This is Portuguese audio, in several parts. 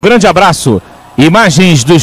grande abraço. Imagens do.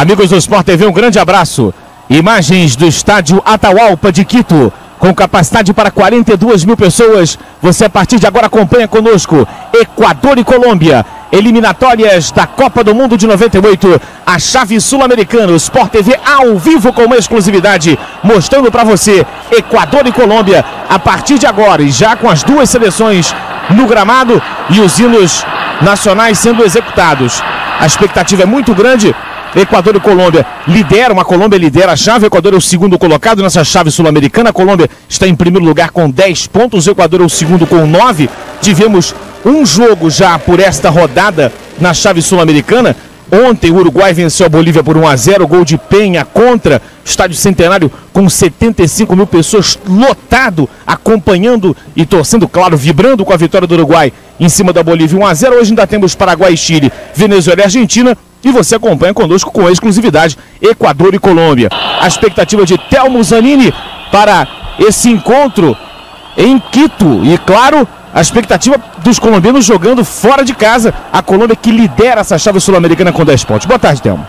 Amigos do Sport TV, um grande abraço. Imagens do estádio Atahualpa de Quito, com capacidade para 42 mil pessoas. Você a partir de agora acompanha conosco Equador e Colômbia. Eliminatórias da Copa do Mundo de 98. A chave sul-americana, o Sport TV ao vivo com uma exclusividade, mostrando para você Equador e Colômbia a partir de agora e já com as duas seleções no gramado e os hinos nacionais sendo executados. A expectativa é muito grande. Equador e Colômbia lideram, a Colômbia lidera a chave, o Equador é o segundo colocado nessa chave sul-americana. A Colômbia está em primeiro lugar com 10 pontos, o Equador é o segundo com 9. Tivemos um jogo já por esta rodada na chave sul-americana. Ontem o Uruguai venceu a Bolívia por 1 a 0, gol de Penha contra estádio Centenário com 75 mil pessoas lotado, acompanhando e torcendo, claro, vibrando com a vitória do Uruguai em cima da Bolívia 1 a 0. Hoje ainda temos Paraguai e Chile, Venezuela e Argentina e você acompanha conosco com exclusividade Equador e Colômbia. A expectativa de Telmo Zanini para esse encontro em Quito e claro, a expectativa dos colombianos jogando fora de casa. A Colômbia que lidera essa chave sul-americana com 10 pontos. Boa tarde, Thelma.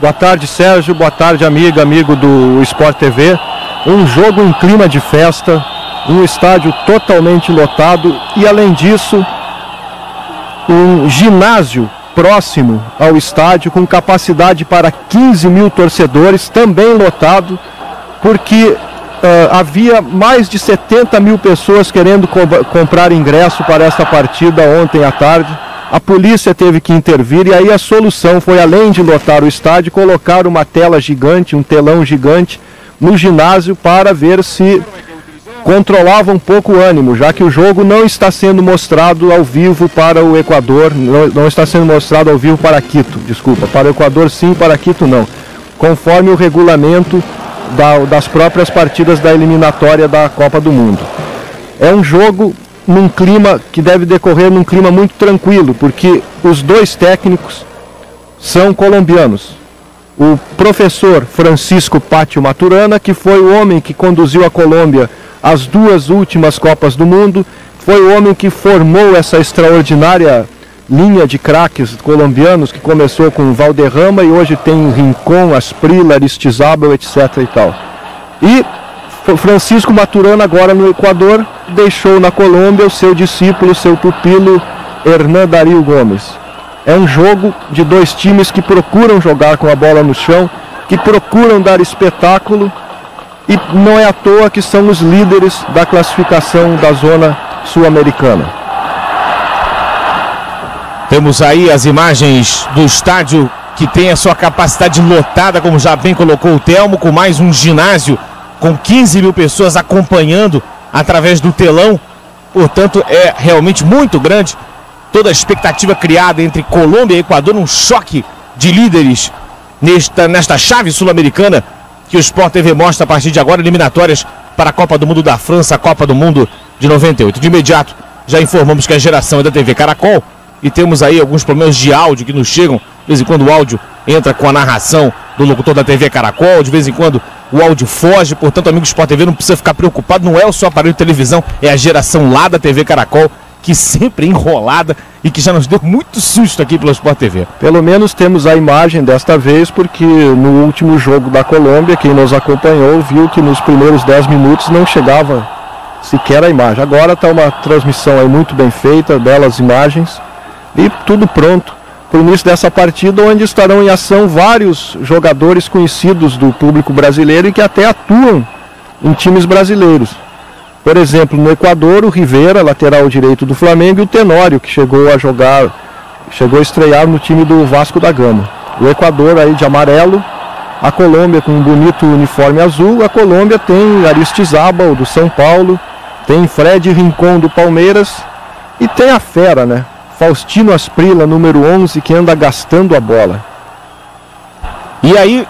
Boa tarde, Sérgio. Boa tarde, amiga, amigo do Sport TV. Um jogo em clima de festa, um estádio totalmente lotado e, além disso, um ginásio próximo ao estádio com capacidade para 15 mil torcedores, também lotado, porque Uh, havia mais de 70 mil pessoas querendo co comprar ingresso para esta partida ontem à tarde. A polícia teve que intervir e aí a solução foi, além de lotar o estádio, colocar uma tela gigante, um telão gigante no ginásio para ver se controlava um pouco o ânimo, já que o jogo não está sendo mostrado ao vivo para o Equador, não, não está sendo mostrado ao vivo para Quito, desculpa, para o Equador sim, para Quito não. Conforme o regulamento da, das próprias partidas da eliminatória da Copa do Mundo. É um jogo num clima que deve decorrer num clima muito tranquilo, porque os dois técnicos são colombianos. O professor Francisco Pátio Maturana, que foi o homem que conduziu a Colômbia às duas últimas Copas do Mundo, foi o homem que formou essa extraordinária linha de craques colombianos que começou com Valderrama e hoje tem Rincon, Asprila, Aristizábal, etc. e tal. E Francisco Maturana, agora no Equador, deixou na Colômbia o seu discípulo, seu pupilo, Hernan Dario Gomes. É um jogo de dois times que procuram jogar com a bola no chão, que procuram dar espetáculo e não é à toa que são os líderes da classificação da zona sul-americana. Temos aí as imagens do estádio que tem a sua capacidade lotada, como já bem colocou o Telmo, com mais um ginásio com 15 mil pessoas acompanhando através do telão. Portanto, é realmente muito grande toda a expectativa criada entre Colômbia e Equador, um choque de líderes nesta, nesta chave sul-americana que o Sport TV mostra a partir de agora, eliminatórias para a Copa do Mundo da França, a Copa do Mundo de 98. De imediato, já informamos que a geração é da TV Caracol e temos aí alguns problemas de áudio que nos chegam. De vez em quando o áudio entra com a narração do locutor da TV Caracol, de vez em quando o áudio foge, portanto, amigo Sport TV não precisa ficar preocupado, não é o seu aparelho de televisão, é a geração lá da TV Caracol, que sempre é enrolada e que já nos deu muito susto aqui pelo Sport TV. Pelo menos temos a imagem desta vez, porque no último jogo da Colômbia, quem nos acompanhou viu que nos primeiros 10 minutos não chegava sequer a imagem. Agora está uma transmissão aí muito bem feita, belas imagens e tudo pronto para o início dessa partida, onde estarão em ação vários jogadores conhecidos do público brasileiro e que até atuam em times brasileiros. Por exemplo, no Equador, o Rivera, lateral direito do Flamengo, e o Tenório, que chegou a jogar, chegou a estrear no time do Vasco da Gama. O Equador aí de amarelo, a Colômbia com um bonito uniforme azul, a Colômbia tem Aristizábal do São Paulo, tem Fred Rincon do Palmeiras e tem a Fera, né? Faustino Asprila, número 11, que anda gastando a bola. E aí,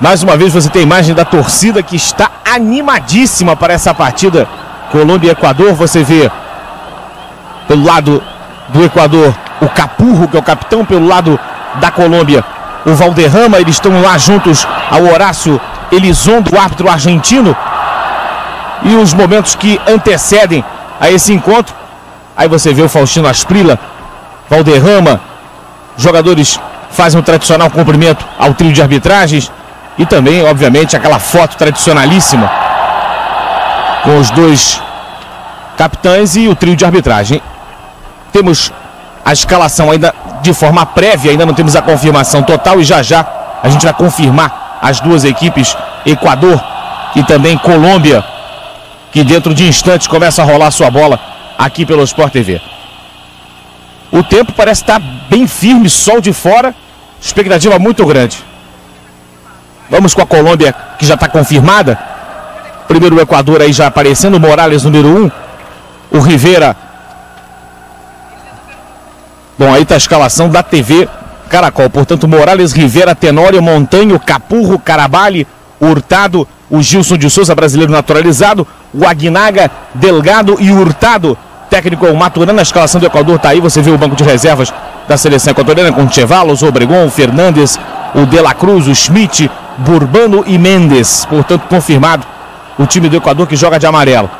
mais uma vez você tem a imagem da torcida que está animadíssima para essa partida Colômbia e Equador. Você vê pelo lado do Equador o Capurro, que é o capitão, pelo lado da Colômbia o Valderrama. Eles estão lá juntos ao Horácio Elizondo, o árbitro argentino. E os momentos que antecedem a esse encontro. Aí você vê o Faustino Asprila Valderrama jogadores fazem o tradicional cumprimento ao trio de arbitragens e também, obviamente, aquela foto tradicionalíssima com os dois capitães e o trio de arbitragem. Temos a escalação ainda de forma prévia, ainda não temos a confirmação total e já já a gente vai confirmar as duas equipes, Equador e também Colômbia, que dentro de instantes começa a rolar sua bola aqui pelo Sport TV. O tempo parece estar bem firme, sol de fora, expectativa muito grande. Vamos com a Colômbia, que já está confirmada. Primeiro o Equador aí já aparecendo, Morales número 1. Um. O Rivera. Bom, aí está a escalação da TV Caracol. Portanto, Morales, Rivera, Tenório, Montanho, Capurro, Carabali, Hurtado, o Gilson de Souza, brasileiro naturalizado, o Aguinaga, Delgado e Hurtado. Técnico é o Maturana, a escalação do Equador está aí. Você vê o banco de reservas da seleção equatoriana com Chevalos, Obregon, Fernandes, o De La Cruz, o Schmidt, Burbano e Mendes. Portanto, confirmado o time do Equador que joga de amarelo.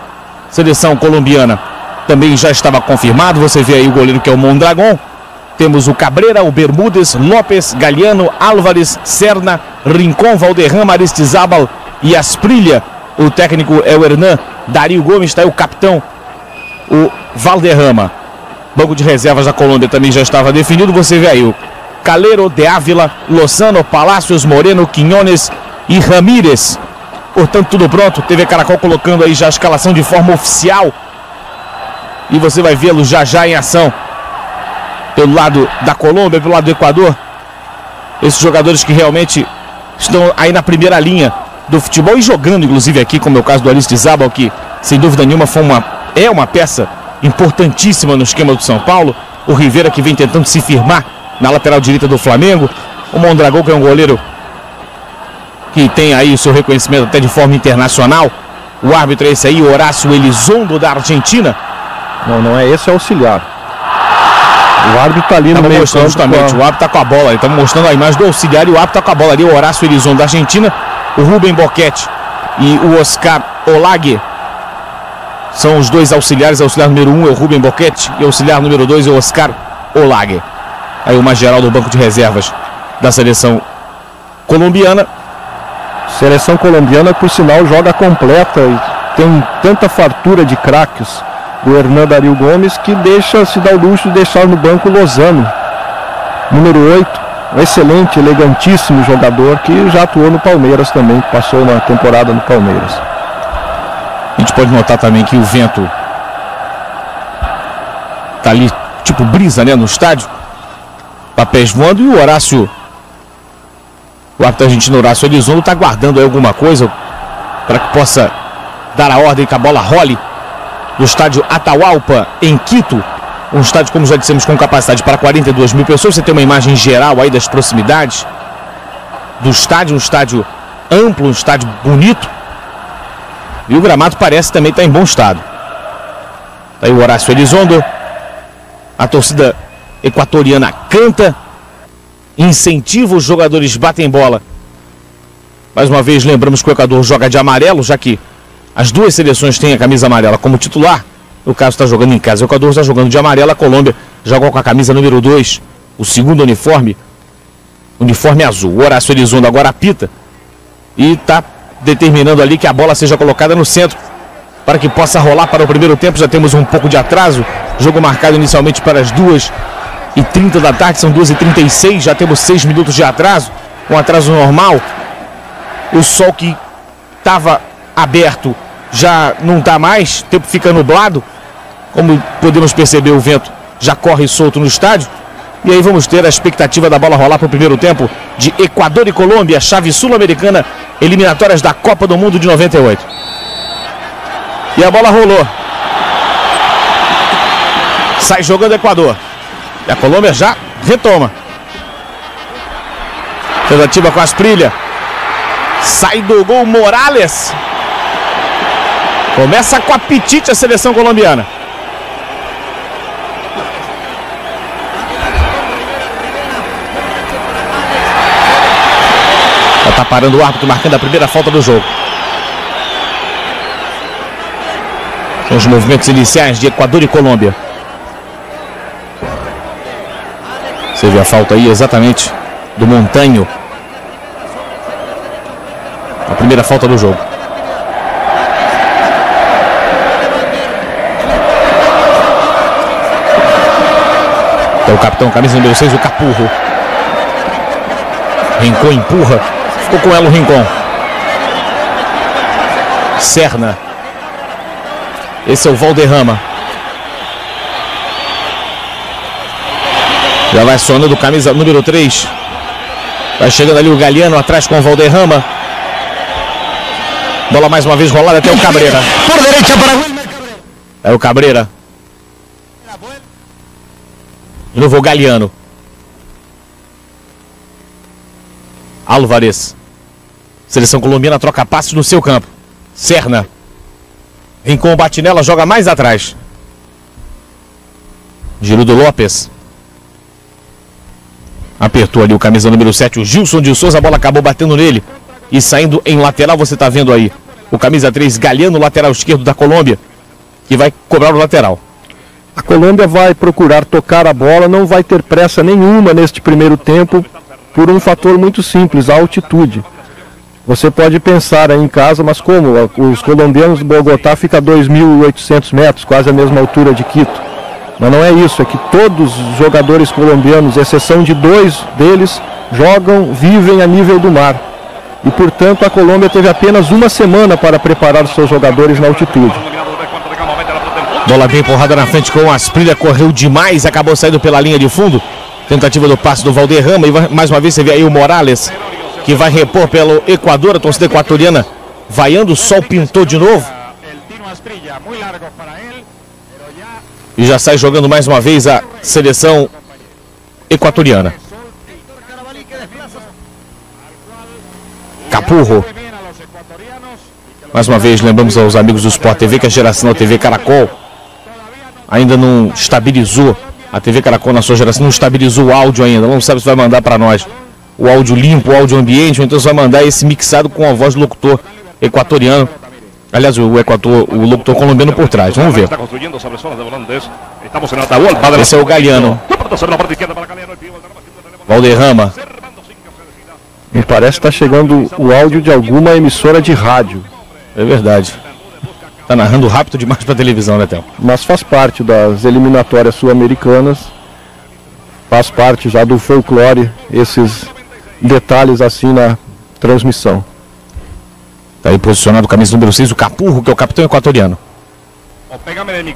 Seleção colombiana também já estava confirmado. Você vê aí o goleiro que é o Mondragon. Temos o Cabreira, o Bermudes, Lopes, Galiano, Álvares, Serna, Rincon, Valderrama, Aristizábal e Asprilha. O técnico é o Hernan. Dario Gomes está aí o capitão, o Valderrama. Banco de reservas da Colômbia também já estava definido. Você vê aí o Calero, De Ávila, Lozano, Palácios, Moreno, Quinones e Ramírez. Portanto, tudo pronto. TV Caracol colocando aí já a escalação de forma oficial. E você vai vê-lo já já em ação. Pelo lado da Colômbia, pelo lado do Equador. Esses jogadores que realmente estão aí na primeira linha do futebol e jogando, inclusive aqui, como é o caso do Aristizábal, que sem dúvida nenhuma foi uma, é uma peça importantíssima no esquema do São Paulo. O Rivera que vem tentando se firmar na lateral direita do Flamengo. O Mondragão que é um goleiro que tem aí o seu reconhecimento até de forma internacional. O árbitro é esse aí, Horácio Elizondo da Argentina. Não, não é esse, é auxiliar. O árbitro está ali Tava no meio mostrando justamente, a... o árbitro está com a bola, estamos mostrando a imagem do auxiliar e o árbitro está com a bola ali, o Horácio Elizondo da Argentina, o Rubem Boquete e o Oscar Olague são os dois auxiliares. Auxiliar número 1 um é o Rubem Boquete e auxiliar número 2 é o Oscar Olague. Aí uma geral do banco de reservas da seleção colombiana. Seleção colombiana, por sinal, joga completa e tem tanta fartura de craques do Hernan Dario Gomes que deixa se dá o luxo de deixar no banco Lozano, número 8, um excelente, elegantíssimo jogador que já atuou no Palmeiras também, passou uma temporada no Palmeiras. A gente pode notar também que o vento tá ali, tipo brisa, né, no estádio. Papéis voando e o Horácio, o árbitro argentino Horácio Elizondo está guardando alguma coisa para que possa dar a ordem que a bola role no estádio Atahualpa, em Quito. Um estádio, como já dissemos, com capacidade para 42 mil pessoas. Você tem uma imagem geral aí das proximidades do estádio, um estádio amplo, um estádio bonito. E o gramado parece também estar em bom estado. Tá aí o Horácio Elizondo. A torcida equatoriana canta. Incentiva os jogadores batem bola. Mais uma vez lembramos que o Equador joga de amarelo, já que as duas seleções têm a camisa amarela como titular. O caso está jogando em casa. O Equador está jogando de amarelo. A Colômbia joga com a camisa número 2. O segundo uniforme. Uniforme azul. O Horácio Elizondo agora apita. E está determinando ali que a bola seja colocada no centro para que possa rolar para o primeiro tempo. Já temos um pouco de atraso. Jogo marcado inicialmente para as duas e 30 da tarde, são 2 e 36 já temos 6 minutos de atraso, um atraso normal. O sol que estava aberto já não está mais, o tempo fica nublado. Como podemos perceber, o vento já corre solto no estádio. E aí vamos ter a expectativa da bola rolar para o primeiro tempo de Equador e Colômbia, chave sul-americana, eliminatórias da Copa do Mundo de 98. E a bola rolou. Sai jogando Equador. E a Colômbia já retoma. Tentativa com Asprilha. Sai do gol Morales. Começa com apetite a seleção colombiana. Já está parando o árbitro, marcando a primeira falta do jogo. Os movimentos iniciais de Equador e Colômbia. Vê a falta aí exatamente do Montanho. A primeira falta do jogo. É o capitão, camisa número 6, o Capurro. Rincon empurra. Ficou com ela o Rincon. Serna. Esse é o Valderrama. Já vai sonando camisa número 3. Vai chegando ali o Galeano atrás com o Valderrama. Bola mais uma vez rolada até o Cabreira. Por derecha para É o Cabreira. De novo o Galeano. Álvares. Seleção colombiana troca passes no seu campo. Serna. Rincon bate nela, joga mais atrás. Girudo Lopes. Apertou ali o camisa número 7, o Gilson de Souza. A bola acabou batendo nele. E saindo em lateral, você está vendo aí. O camisa 3, Galeano, lateral esquerdo da Colômbia. Que vai cobrar o lateral. A Colômbia vai procurar tocar a bola, não vai ter pressa nenhuma neste primeiro tempo, por um fator muito simples, a altitude. Você pode pensar aí em casa, mas como? Os colombianos de Bogotá ficam a 2.800 metros, quase a mesma altura de Quito. Mas não é isso, é que todos os jogadores colombianos, exceção de dois deles, jogam, vivem a nível do mar. E portanto a Colômbia teve apenas uma semana para preparar os seus jogadores na altitude. Bola bem empurrada na frente com o Asprilha, correu demais, acabou saindo pela linha de fundo. Tentativa do passe do Valderrama e mais uma vez você vê aí o Morales, que vai repor pelo Equador, a torcida equatoriana vaiando, o sol pintou de novo. E já sai jogando mais uma vez a seleção equatoriana. Capurro. Mais uma vez, lembramos aos amigos do Sport TV que a geração da TV Caracol ainda não estabilizou. A TV Caracol, na sua geração, não estabilizou o áudio ainda. Não sabe se vai mandar para nós o áudio limpo, o áudio ambiente, ou então se vai mandar esse mixado com a voz do locutor equatoriano. Aliás, o Equador, o locutor colombiano por trás. Vamos ver. Esse é o Galeano. Valderrama. Me parece que está chegando o áudio de alguma emissora de rádio. É verdade. Tá narrando rápido demais para televisão, né, Théo? Mas faz parte das eliminatórias sul-americanas. Faz parte já do folclore esses detalhes assim na transmissão. Tá aí posicionado o camisa número 6, o Capurro, que é o capitão equatoriano.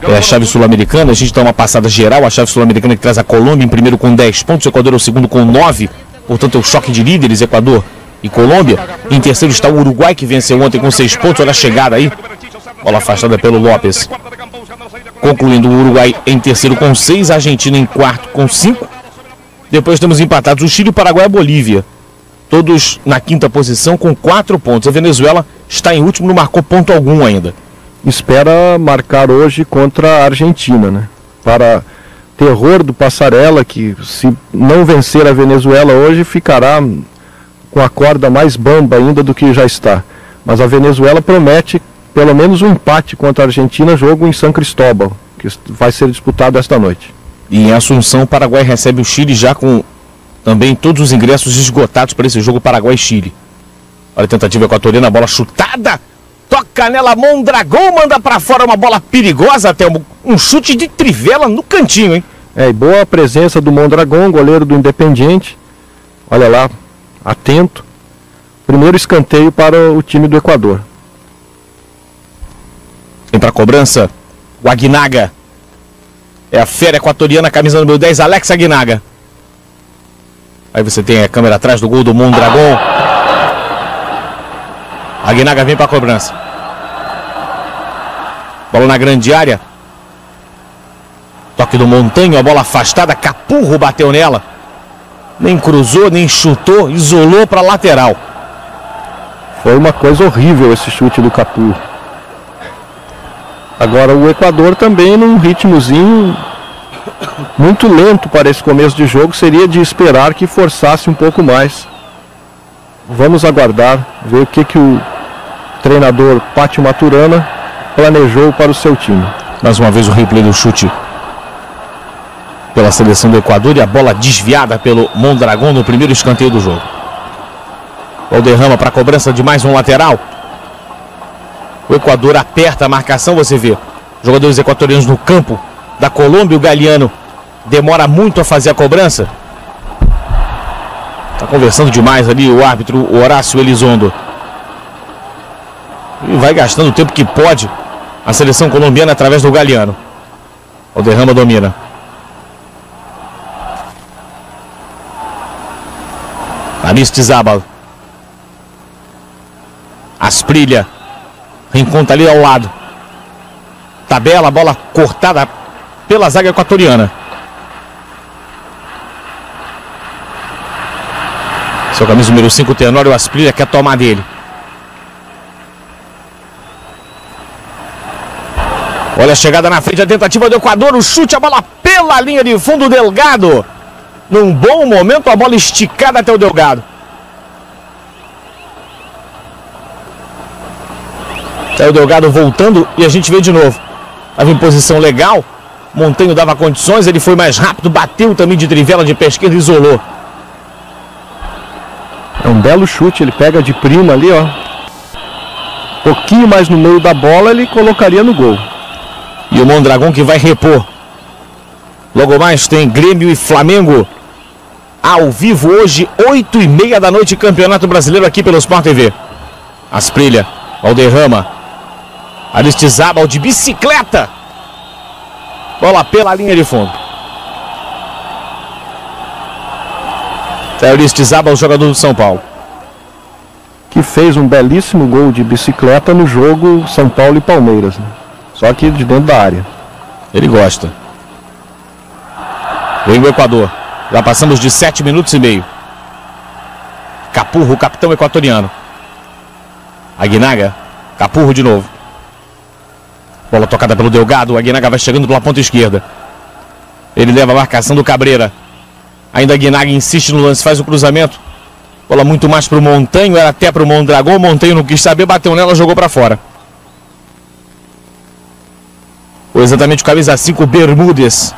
É a chave sul-americana, a gente dá uma passada geral, a chave sul-americana que traz a Colômbia em primeiro com 10 pontos, o Equador é o segundo com 9, portanto é o choque de líderes, Equador e Colômbia. Em terceiro está o Uruguai, que venceu ontem com 6 pontos, olha a chegada aí, bola afastada pelo Lopes. Concluindo o Uruguai em terceiro com 6, a Argentina em quarto com 5. Depois temos empatados o Chile, o Paraguai e a Bolívia todos na quinta posição com quatro pontos. A Venezuela está em último, não marcou ponto algum ainda. Espera marcar hoje contra a Argentina, né? Para terror do Passarela, que se não vencer a Venezuela hoje, ficará com a corda mais bamba ainda do que já está. Mas a Venezuela promete pelo menos um empate contra a Argentina, jogo em São Cristóbal, que vai ser disputado esta noite. E em Assunção, o Paraguai recebe o Chile já com também todos os ingressos esgotados para esse jogo Paraguai-Chile. Olha a tentativa equatoriana, bola chutada. Toca nela, Mondragão manda para fora uma bola perigosa até um, um chute de trivela no cantinho, hein? É, e boa presença do Mondragão, goleiro do Independiente. Olha lá, atento. Primeiro escanteio para o time do Equador. Vem para cobrança, o Aguinaga. É a fera equatoriana, camisa número 10, Alex Aguinaga. Aí você tem a câmera atrás do gol do Mondragão. Aguinaga vem para a cobrança. Bola na grande área. Toque do Montanho, a bola afastada. Capurro bateu nela. Nem cruzou, nem chutou, isolou para lateral. Foi uma coisa horrível esse chute do Capurro. Agora o Equador também num ritmozinho muito lento para esse começo de jogo, seria de esperar que forçasse um pouco mais. Vamos aguardar, ver o que, que o treinador Pátio Maturana planejou para o seu time. Mais uma vez o replay do chute pela seleção do Equador e a bola desviada pelo Mondragão no primeiro escanteio do jogo. Valderrama para a cobrança de mais um lateral. O Equador aperta a marcação, você vê. Jogadores equatorianos no campo da Colômbia, o Galeano demora muito a fazer a cobrança. Está conversando demais ali o árbitro Horácio Elizondo. E vai gastando o tempo que pode a seleção colombiana através do Galeano. O Derrama domina. Aristizabal. Asprilha. Reencontra ali ao lado. Tabela, bola cortada pela zaga equatoriana. Seu camisa número 5, Tenório Asprilha, quer tomar dele. Olha a chegada na frente, a tentativa do Equador, o chute, a bola pela linha de fundo, Delgado. Num bom momento, a bola esticada até o Delgado. Saiu o Delgado voltando e a gente vê de novo. Estava em posição legal. Montanho dava condições, ele foi mais rápido, bateu também de trivela de pé esquerdo e isolou. É um belo chute, ele pega de prima ali, ó. Pouquinho mais no meio da bola, ele colocaria no gol. E o Mondragão que vai repor. Logo mais tem Grêmio e Flamengo. Ao vivo hoje, 8 e meia da noite, Campeonato Brasileiro aqui pelo Sport TV. Asprilha, Valderrama. Aristizabal de bicicleta. Bola pela linha de fundo. Aristizabal, jogador do São Paulo. Que fez um belíssimo gol de bicicleta no jogo São Paulo e Palmeiras. Né? Só que de dentro da área. Ele gosta. Vem o Equador. Já passamos de 7 minutos e meio. Capurro, capitão equatoriano. Aguinaga. Capurro de novo. Bola tocada pelo Delgado. Aguinaga vai chegando pela ponta esquerda. Ele leva a marcação do Cabreira. Ainda Aguinaga insiste no lance, faz o cruzamento. Bola muito mais para o Montanho, era até para o Mondragão. Montanho não quis saber, bateu nela, jogou para fora. Ou exatamente o camisa 5, Bermudes.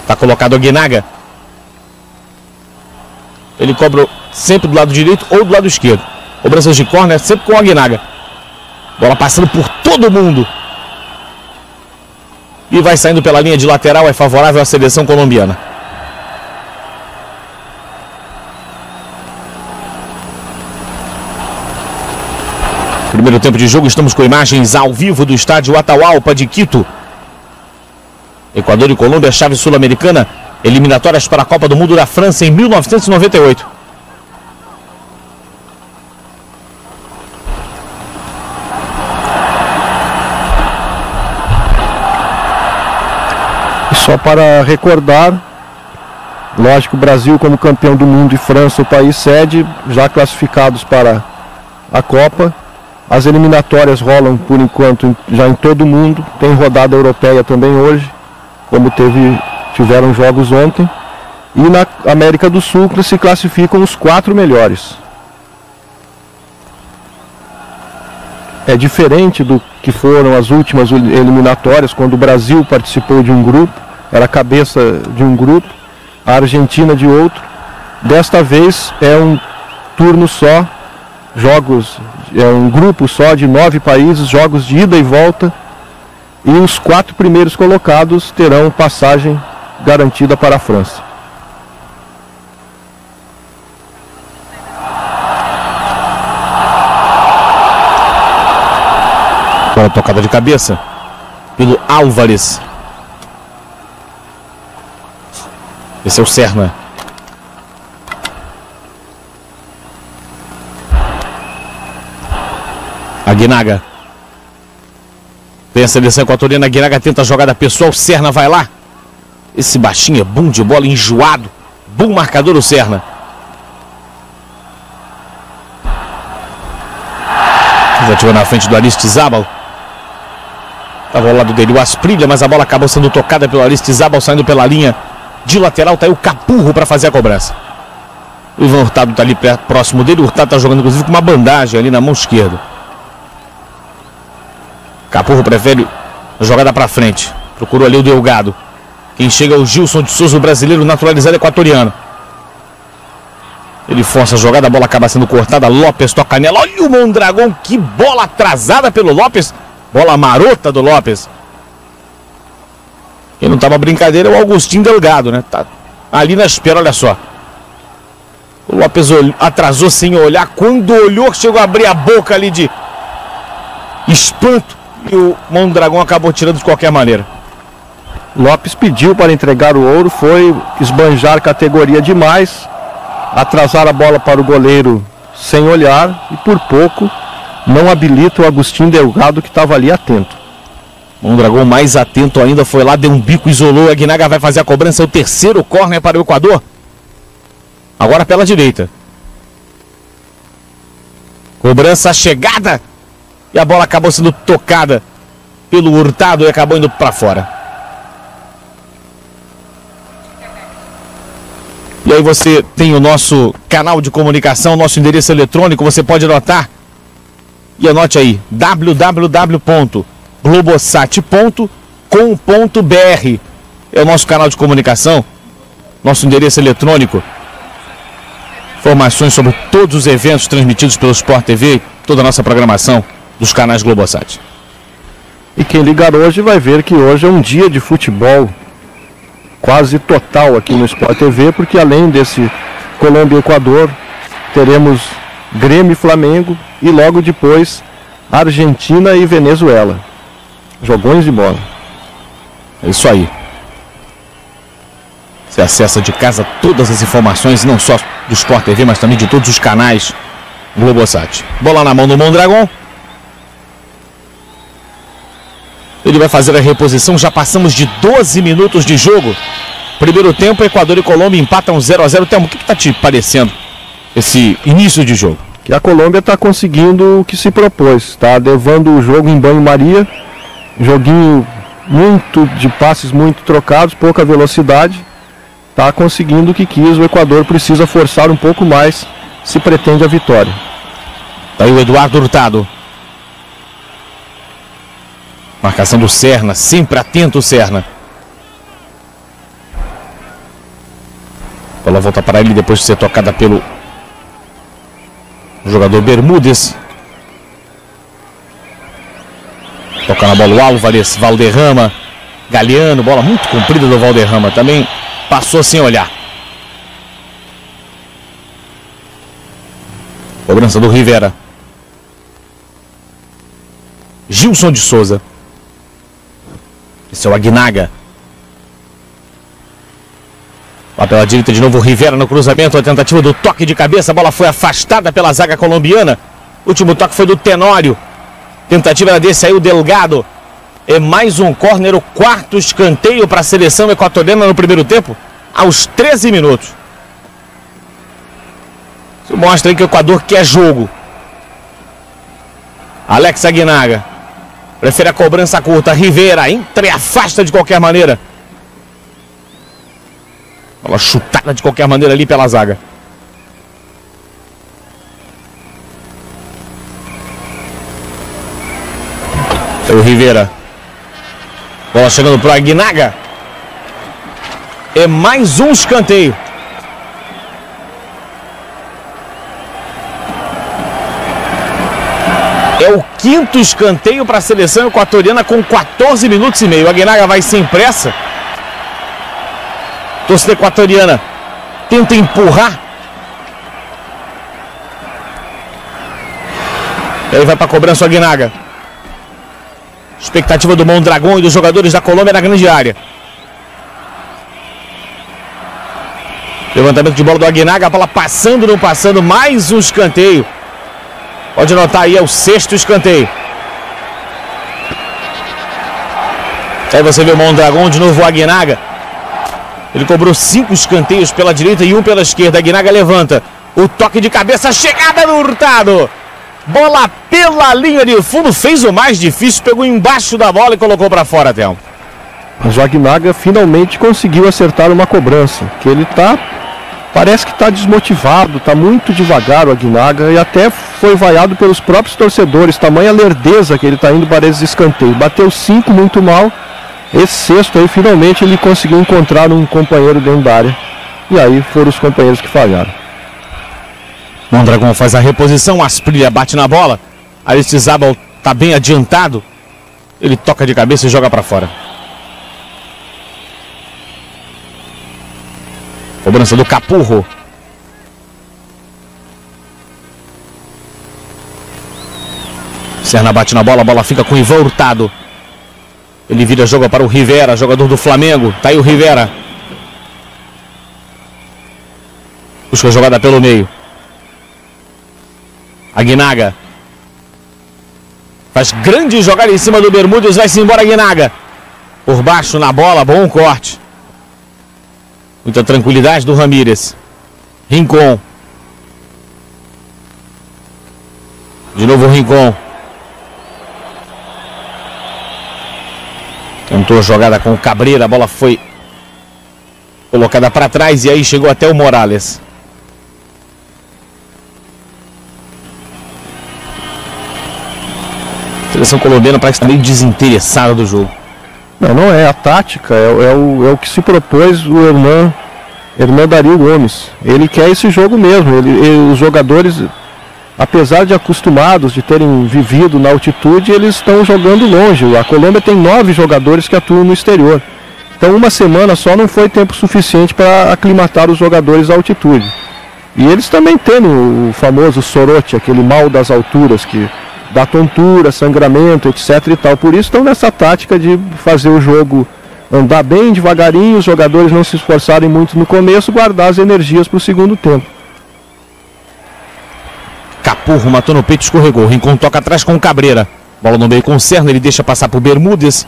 Está colocado o Guinaga. Ele cobra sempre do lado direito ou do lado esquerdo. Cobranças de corner sempre com o Aguinaga. Bola passando por todo mundo. E vai saindo pela linha de lateral, é favorável à seleção colombiana. Primeiro tempo de jogo, estamos com imagens ao vivo do estádio Atahualpa de Quito. Equador e Colômbia, chave sul-americana, eliminatórias para a Copa do Mundo da França em 1998. Só para recordar, lógico, Brasil como campeão do mundo e França o país sede, já classificados para a Copa. As eliminatórias rolam por enquanto já em todo o mundo. Tem rodada europeia também hoje, como teve, tiveram jogos ontem. E na América do Sul se classificam os quatro melhores. É diferente do que foram as últimas eliminatórias, quando o Brasil participou de um grupo, era a cabeça de um grupo, a Argentina de outro. Desta vez é um turno só, jogos, é um grupo só de nove países, jogos de ida e volta. E os quatro primeiros colocados terão passagem garantida para a França. Bola tocada de cabeça pelo Álvares. Esse é o Serna. Aguinaga. Vem a seleção equatoriana. Aguinaga tenta a jogada pessoal. Serna vai lá. Esse baixinho é bom de bola, enjoado. Bom marcador o Serna. Já tirou na frente do Aristizábal. Estava ao lado dele o Asprilha, mas a bola acabou sendo tocada pelo Aristizábal, saindo pela linha de lateral. Tá aí o Capurro para fazer a cobrança. O Ivan Hurtado está ali próximo dele. O Hurtado está jogando, inclusive, com uma bandagem ali na mão esquerda. Capurro prefere Jogada para frente. Procurou ali o Delgado. Quem chega é o Gilson de Souza, o brasileiro naturalizado equatoriano. Ele força a jogada, a bola acaba sendo cortada. Lopes toca nela. Olha o Mondragão, que bola atrasada pelo Lopes. Bola marota do Lopes. Quem não tava brincadeira é o Augustinho Delgado, né? Tá ali na espera, olha só. O Lopes atrasou sem olhar. Quando olhou, chegou a abrir a boca ali de espanto. E o Mondragão acabou tirando de qualquer maneira. Lopes pediu para entregar o ouro, foi esbanjar categoria demais, atrasar a bola para o goleiro sem olhar e por pouco não habilita o Agostinho Delgado que estava ali atento. Um dragão mais atento ainda foi lá, deu um bico, isolou. A Guinaga vai fazer a cobrança, é o terceiro corner para o Equador. Agora pela direita. Cobrança chegada. E a bola acabou sendo tocada pelo Hurtado e acabou indo para fora. E aí você tem o nosso canal de comunicação, nosso endereço eletrônico, você pode anotar. E anote aí, www.globosat.com.br é o nosso canal de comunicação, nosso endereço eletrônico. Informações sobre todos os eventos transmitidos pelo Sport TV, toda a nossa programação dos canais Globosat. E quem ligar hoje vai ver que hoje é um dia de futebol quase total aqui no Sport TV, porque além desse Colômbia e Equador, teremos Grêmio e Flamengo e logo depois Argentina e Venezuela. Jogões de bola. É isso aí. Você acessa de casa todas as informações, não só do Sport TV, mas também de todos os canais Globosat. Bola na mão do Mondragon. Ele vai fazer a reposição. Já passamos de 12 minutos de jogo. Primeiro tempo, Equador e Colômbia empatam 0 a 0 Temo, o que está te parecendo esse início de jogo? Que a Colômbia está conseguindo o que se propôs. Está levando o jogo em banho-maria. Joguinho muito de passes muito trocados, pouca velocidade. Está conseguindo o que quis. O Equador precisa forçar um pouco mais se pretende a vitória. Tá aí o Eduardo Hurtado. Marcação do Serna, sempre atento o Serna. A bola volta para ele depois de ser tocada pelo jogador Bermudes. Toca na bola o Álvares, Valderrama, Galeano, bola muito comprida do Valderrama. Também passou sem olhar. Cobrança do Rivera. Gilson de Souza. Esse é o Aguinaga. Lá pela direita de novo, Rivera no cruzamento, a tentativa do toque de cabeça, a bola foi afastada pela zaga colombiana. Último toque foi do Tenório. Tentativa desse aí, o Delgado. É mais um córner, o quarto escanteio para a seleção equatoriana no primeiro tempo, aos 13 minutos. Isso mostra aí que o Equador quer jogo. Alex Aguinaga. Prefere a cobrança curta. Rivera entra e afasta de qualquer maneira. Bola chutada de qualquer maneira ali pela zaga. O Rivera. Bola chegando para Aguinaga. É mais um escanteio. É o quinto escanteio para a seleção equatoriana com 14 minutos e meio. A Guinaga vai sem pressa. Torcida equatoriana tenta empurrar. E aí vai para a cobrança o Aguinaga. Expectativa do Mondragão e dos jogadores da Colômbia na grande área. Levantamento de bola do Aguinaga, a bola passando, não passando, mais um escanteio. Pode notar aí, é o sexto escanteio. Aí você vê o Mondragão, de novo o Aguinaga. Ele cobrou cinco escanteios pela direita e um pela esquerda. Aguinaga levanta. O toque de cabeça, chegada no Hurtado. Bola pela linha de fundo, fez o mais difícil, pegou embaixo da bola e colocou para fora, Thelmo. Mas o Aguinaga finalmente conseguiu acertar uma cobrança, que ele está parece que está desmotivado, está muito devagar o Aguinaga e até foi vaiado pelos próprios torcedores, tamanha lerdeza que ele está indo para esses escanteios. Bateu cinco muito mal, esse sexto aí finalmente ele conseguiu encontrar um companheiro dentro da área. E aí foram os companheiros que falharam. Mondragão faz a reposição, Asprilha bate na bola. Aristizabal está bem adiantado. Ele toca de cabeça e joga para fora. Cobrança do Capurro. Serna bate na bola, a bola fica com o Ivan Hurtado. Ele vira jogo para o Rivera, jogador do Flamengo. Tá aí o Rivera. Busca a jogada pelo meio. Aguinaga. Faz grande jogada em cima do Bermudes. Vai-se embora Aguinaga. Por baixo na bola, bom corte. Muita tranquilidade do Ramírez. Rincon. De novo o Rincon. Tentou a jogada com o Cabreira, a bola foi colocada para trás e aí chegou até o Morales. Seleção colombiana parece estar meio desinteressada do jogo. Não, não é. A tática é, é, o, é o que se propôs o Hernan, Hernan Dario Gomes. Ele quer esse jogo mesmo. Ele, ele, os jogadores, apesar de acostumados, de terem vivido na altitude, eles estão jogando longe. A Colômbia tem nove jogadores que atuam no exterior. Então uma semana só não foi tempo suficiente para aclimatar os jogadores à altitude. E eles também têm o famoso sorote, aquele mal das alturas que dá tontura, sangramento, etc e tal. Por isso estão nessa tática de fazer o jogo andar bem devagarinho, os jogadores não se esforçarem muito no começo, guardar as energias para o segundo tempo. Capurro matou no peito, escorregou. Rincon toca atrás com o Cabreira. Bola no meio com o ele deixa passar por Bermudes.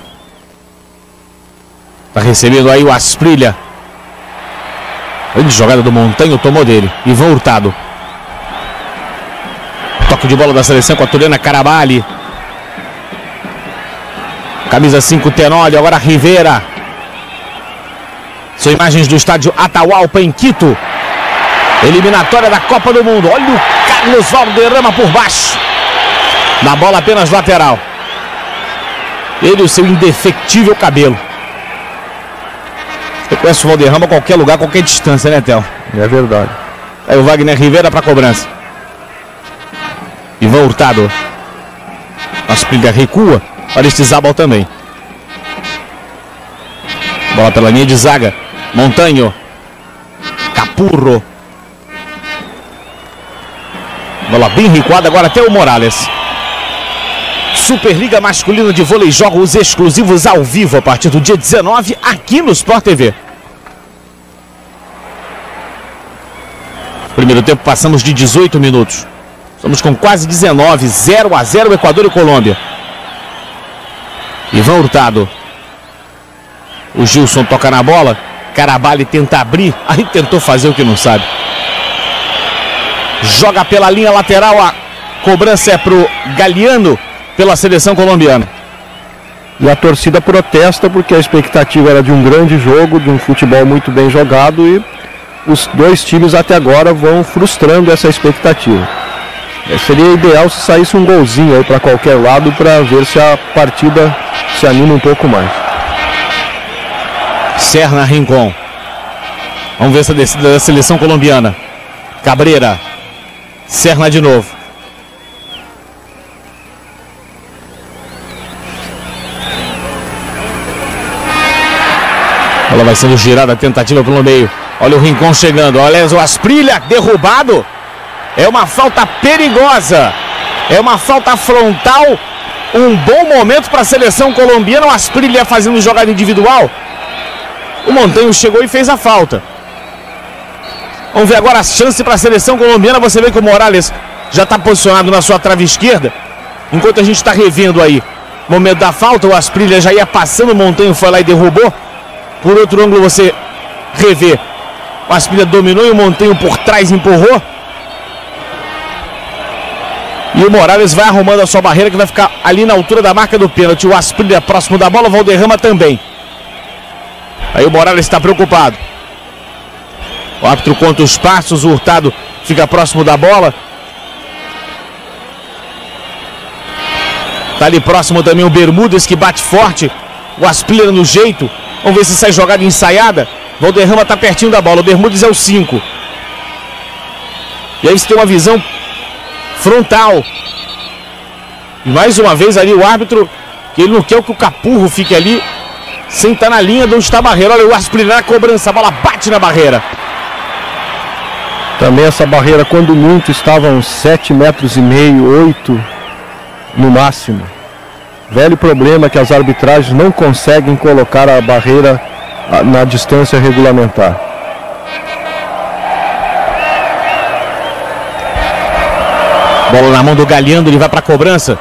Tá recebendo aí o Asprilha. Grande jogada do Montanho, tomou dele. Ivan Hurtado. Toque de bola da seleção com a equatoriana Carabali. Camisa 5, Tenório. Agora Rivera. São imagens do estádio Atahualpa em Quito. Eliminatória da Copa do Mundo. Olha o Carlos Valderrama por baixo. Na bola apenas lateral. Ele e o seu indefectível cabelo. Você conhece o Valderrama a qualquer lugar, a qualquer distância, né, Théo? É verdade. Aí o Wagner Rivera para cobrança. Ivan Hurtado. Asprilha recua. Aristizabal também. Bola pela linha de zaga. Montanho. Capurro. Bola bem recuada agora até o Morales. Superliga Masculina de Vôlei jogos exclusivos ao vivo a partir do dia 19 aqui no Sport TV. Primeiro tempo passamos de 18 minutos. Estamos com quase 19, 0 a 0 Equador e Colômbia. Ivan Hurtado. O Gilson toca na bola. Carabali tenta abrir. Aí tentou fazer o que não sabe. Joga pela linha lateral. A cobrança é pro Galeano pela seleção colombiana. E a torcida protesta porque a expectativa era de um grande jogo, de um futebol muito bem jogado e os dois times até agora vão frustrando essa expectativa. É, seria ideal se saísse um golzinho aí para qualquer lado para ver se a partida se anima um pouco mais. Serna Rincon. Vamos ver essa descida da seleção colombiana. Cabreira. Serna de novo. Ela vai sendo girada tentativa pelo meio. Olha o Rincon chegando. Olha o Asprilha derrubado. É uma falta perigosa. É uma falta frontal. Um bom momento para a seleção colombiana. O Asprilha fazendo jogada individual. O Montanho chegou e fez a falta. Vamos ver agora a chance para a seleção colombiana. Você vê que o Morales já está posicionado na sua trave esquerda. Enquanto a gente está revendo aí o momento da falta, o Asprilha já ia passando, o Montanho foi lá e derrubou. Por outro ângulo você revê. O Asprilha dominou e o Montanho por trás empurrou. E o Morales vai arrumando a sua barreira que vai ficar ali na altura da marca do pênalti. O Asprilha próximo da bola, o Valderrama também. Aí o Morales está preocupado. O árbitro conta os passos, o Hurtado fica próximo da bola. Tá ali próximo também o Bermudes que bate forte. O Asplira no jeito. Vamos ver se sai jogada ensaiada. Valderrama tá pertinho da bola. O Bermudes é o 5. E aí você tem uma visão frontal. E mais uma vez ali o árbitro, que ele não quer que o Capurro fique ali sem estar na linha de onde está a barreira. Olha o Asplira na cobrança, a bola bate na barreira. Também essa barreira, quando muito, estava uns 7 metros e meio, 8 no máximo. Velho problema que as arbitragens não conseguem colocar a barreira na distância regulamentar. Bola na mão do Galeano, ele vai para a cobrança.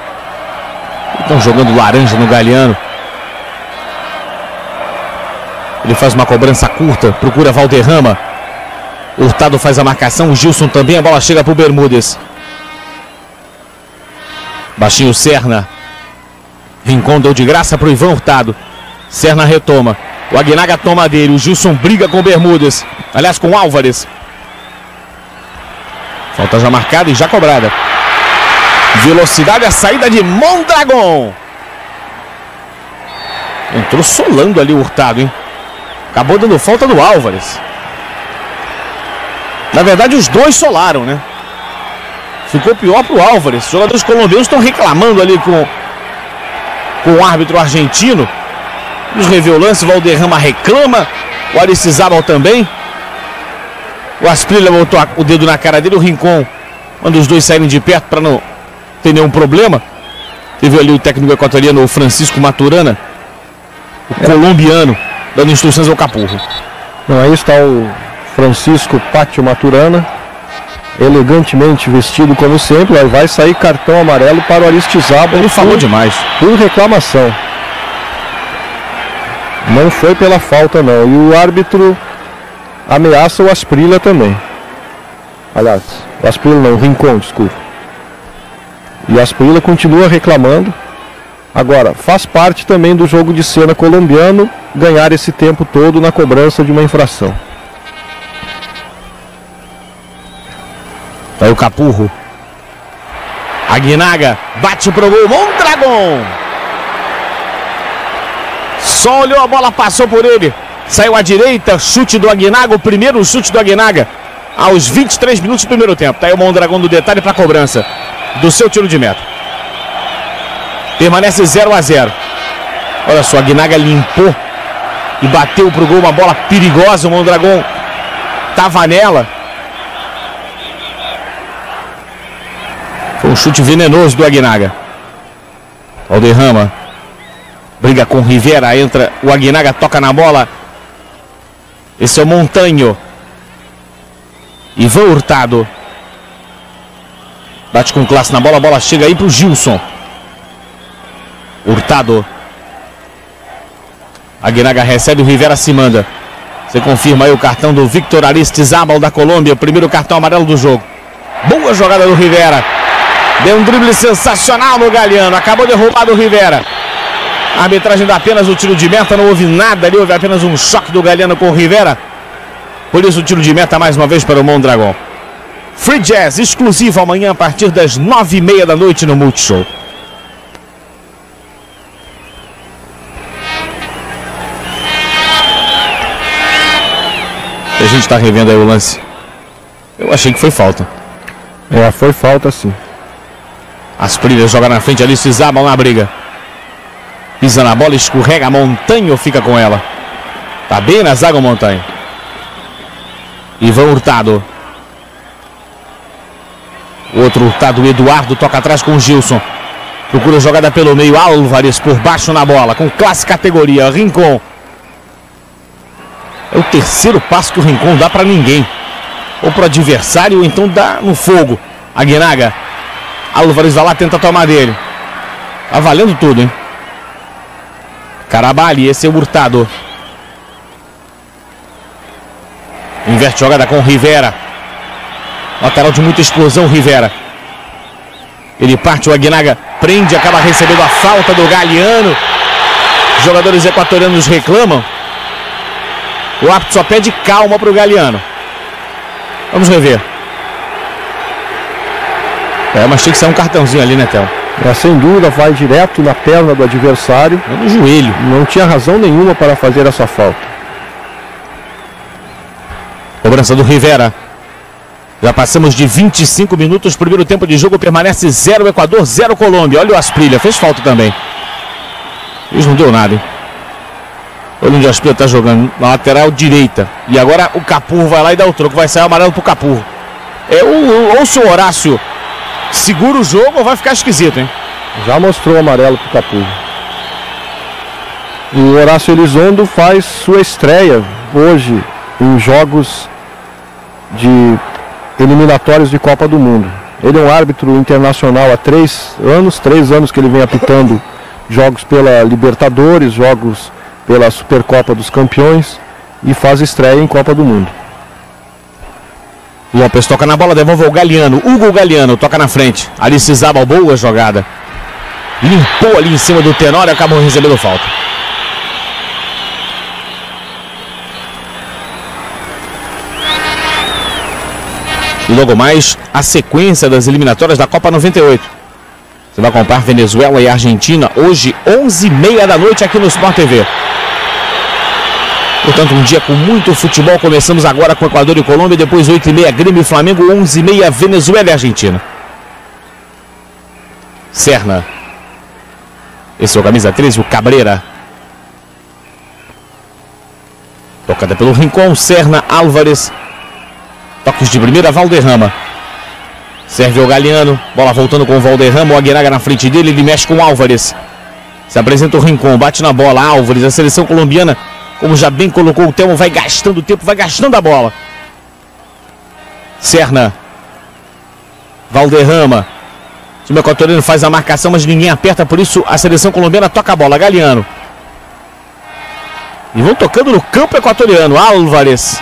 Estão jogando laranja no Galeano. Ele faz uma cobrança curta, procura Valderrama. Hurtado faz a marcação, o Gilson também, a bola chega para o Bermudes. Baixinho Serna. Rincon deu de graça para o Ivan Hurtado. Serna retoma. O Aguinaga toma dele. O Gilson briga com o Bermudes. Aliás, com o Álvares. Falta já marcada e já cobrada. Velocidade, a saída de Mondragon. Entrou solando ali o Hurtado, hein? Acabou dando falta do Álvares. Na verdade, os dois solaram, né? Ficou pior para o Álvares. Os jogadores colombianos estão reclamando ali com, com o árbitro argentino. Nos revê o lance, Valderrama reclama. O Aristizábal também. O Asprilla botou o dedo na cara dele. O Rincon manda os dois saírem de perto para não ter nenhum problema. Teve ali o técnico equatoriano, o Francisco Maturana. O é. colombiano, dando instruções ao Capurro. Não, aí está o Francisco Pátio Maturana elegantemente vestido como sempre, aí vai sair cartão amarelo para o Aristizábal. Ele falou por, demais. Por reclamação. Não foi pela falta não. E o árbitro ameaça o Asprila também. Aliás, o Asprila não, o Rincon, desculpa. E Asprila continua reclamando. Agora, faz parte também do jogo de cena colombiano ganhar esse tempo todo na cobrança de uma infração. Aí o Capurro. Aguinaga bate pro gol. Mondragon. Só olhou a bola, passou por ele. Saiu à direita, chute do Aguinaga, o primeiro chute do Aguinaga. Aos 23 minutos do primeiro tempo. Tá aí o Mondragon do detalhe para cobrança do seu tiro de meta. Permanece 0 a 0. Olha só, a Aguinaga limpou e bateu pro gol uma bola perigosa. O Mondragon tava nela. Foi um chute venenoso do Aguinaga. Alderrama. Briga com Rivera. Entra. O Aguinaga toca na bola. Esse é o Montanho. Ivan Hurtado. Bate com classe na bola. A bola chega aí pro Gilson. Hurtado. Aguinaga recebe. O Rivera se manda. Você confirma aí o cartão do Victor Aristizábal da Colômbia. O primeiro cartão amarelo do jogo. Boa jogada do Rivera. Deu um drible sensacional no Galeano. Acabou derrubado o Rivera. A arbitragem dá apenas o tiro de meta. Não houve nada ali. Houve apenas um choque do Galeano com o Rivera. Por isso o tiro de meta mais uma vez para o Mondragão. Free Jazz exclusivo amanhã a partir das nove e meia da noite no Multishow. A gente está revendo aí o lance. Eu achei que foi falta. É, foi falta sim. As Prilhas joga na frente ali, se zabam na briga. Pisa na bola, escorrega, Montanho fica com ela. Tá bem na zaga o Montanho. Ivan Hurtado. Outro Hurtado, Eduardo, toca atrás com o Gilson. Procura jogada pelo meio, Álvares por baixo na bola, com classe categoria, Rincon. É o terceiro passo que o Rincon dá para ninguém. Ou para adversário, ou então dá no fogo. Aguinaga Álvares vai lá, tenta tomar dele. Tá valendo tudo, hein? Carabali, esse é o Hurtado. Inverte jogada com o Rivera. Lateral de muita explosão, Rivera. Ele parte, o Aguinaga prende, acaba recebendo a falta do Galeano. Os jogadores equatorianos reclamam. O árbitro só pede calma para o Galeano. Vamos rever. É, mas tinha que ser um cartãozinho ali, né, Théo? É, sem dúvida, vai direto na perna do adversário. É no joelho. Não tinha razão nenhuma para fazer essa falta. Cobrança do Rivera. Já passamos de 25 minutos. Primeiro tempo de jogo permanece 0 Equador, 0 Colômbia. Olha o Asprilha, fez falta também. Isso não deu nada, hein? Olha onde o Asprilha está jogando. Na lateral direita. E agora o Capurro vai lá e dá o troco. Vai sair amarelo pro Capurro. É, ou, o Horácio segura o jogo ou vai ficar esquisito, hein? Já mostrou o amarelo pro Capurro. O Horácio Elizondo faz sua estreia hoje em jogos de eliminatórios de Copa do Mundo. Ele é um árbitro internacional há três anos, três anos que ele vem apitando jogos pela Libertadores, jogos pela Supercopa dos Campeões e faz estreia em Copa do Mundo. Lopes toca na bola, devolve o Galeano. Hugo Galeano toca na frente. Alice Zabal, boa jogada. Limpou ali em cima do Tenório, acabou recebendo falta. Logo mais, a sequência das eliminatórias da Copa 98. Você vai comprar Venezuela e Argentina hoje, 11h30 da noite aqui no Sport TV. Portanto, um dia com muito futebol. Começamos agora com Equador e Colômbia, depois 8h30 Grêmio e Flamengo, 11h30 Venezuela e Argentina. Serna. Esse é o camisa 13, o Cabreira. Tocada pelo Rincon, Serna, Álvares. Toques de primeira, Valderrama. Serve o Galeano, bola voltando com o Valderrama, o Aguinaga na frente dele, ele mexe com o Álvares. Se apresenta o Rincon, bate na bola, Álvares, a seleção colombiana como já bem colocou o Telmo, vai gastando tempo, vai gastando a bola. Serna. Valderrama. O time equatoriano faz a marcação, mas ninguém aperta, por isso a seleção colombiana toca a bola. Galeano. E vão tocando no campo equatoriano. Álvares.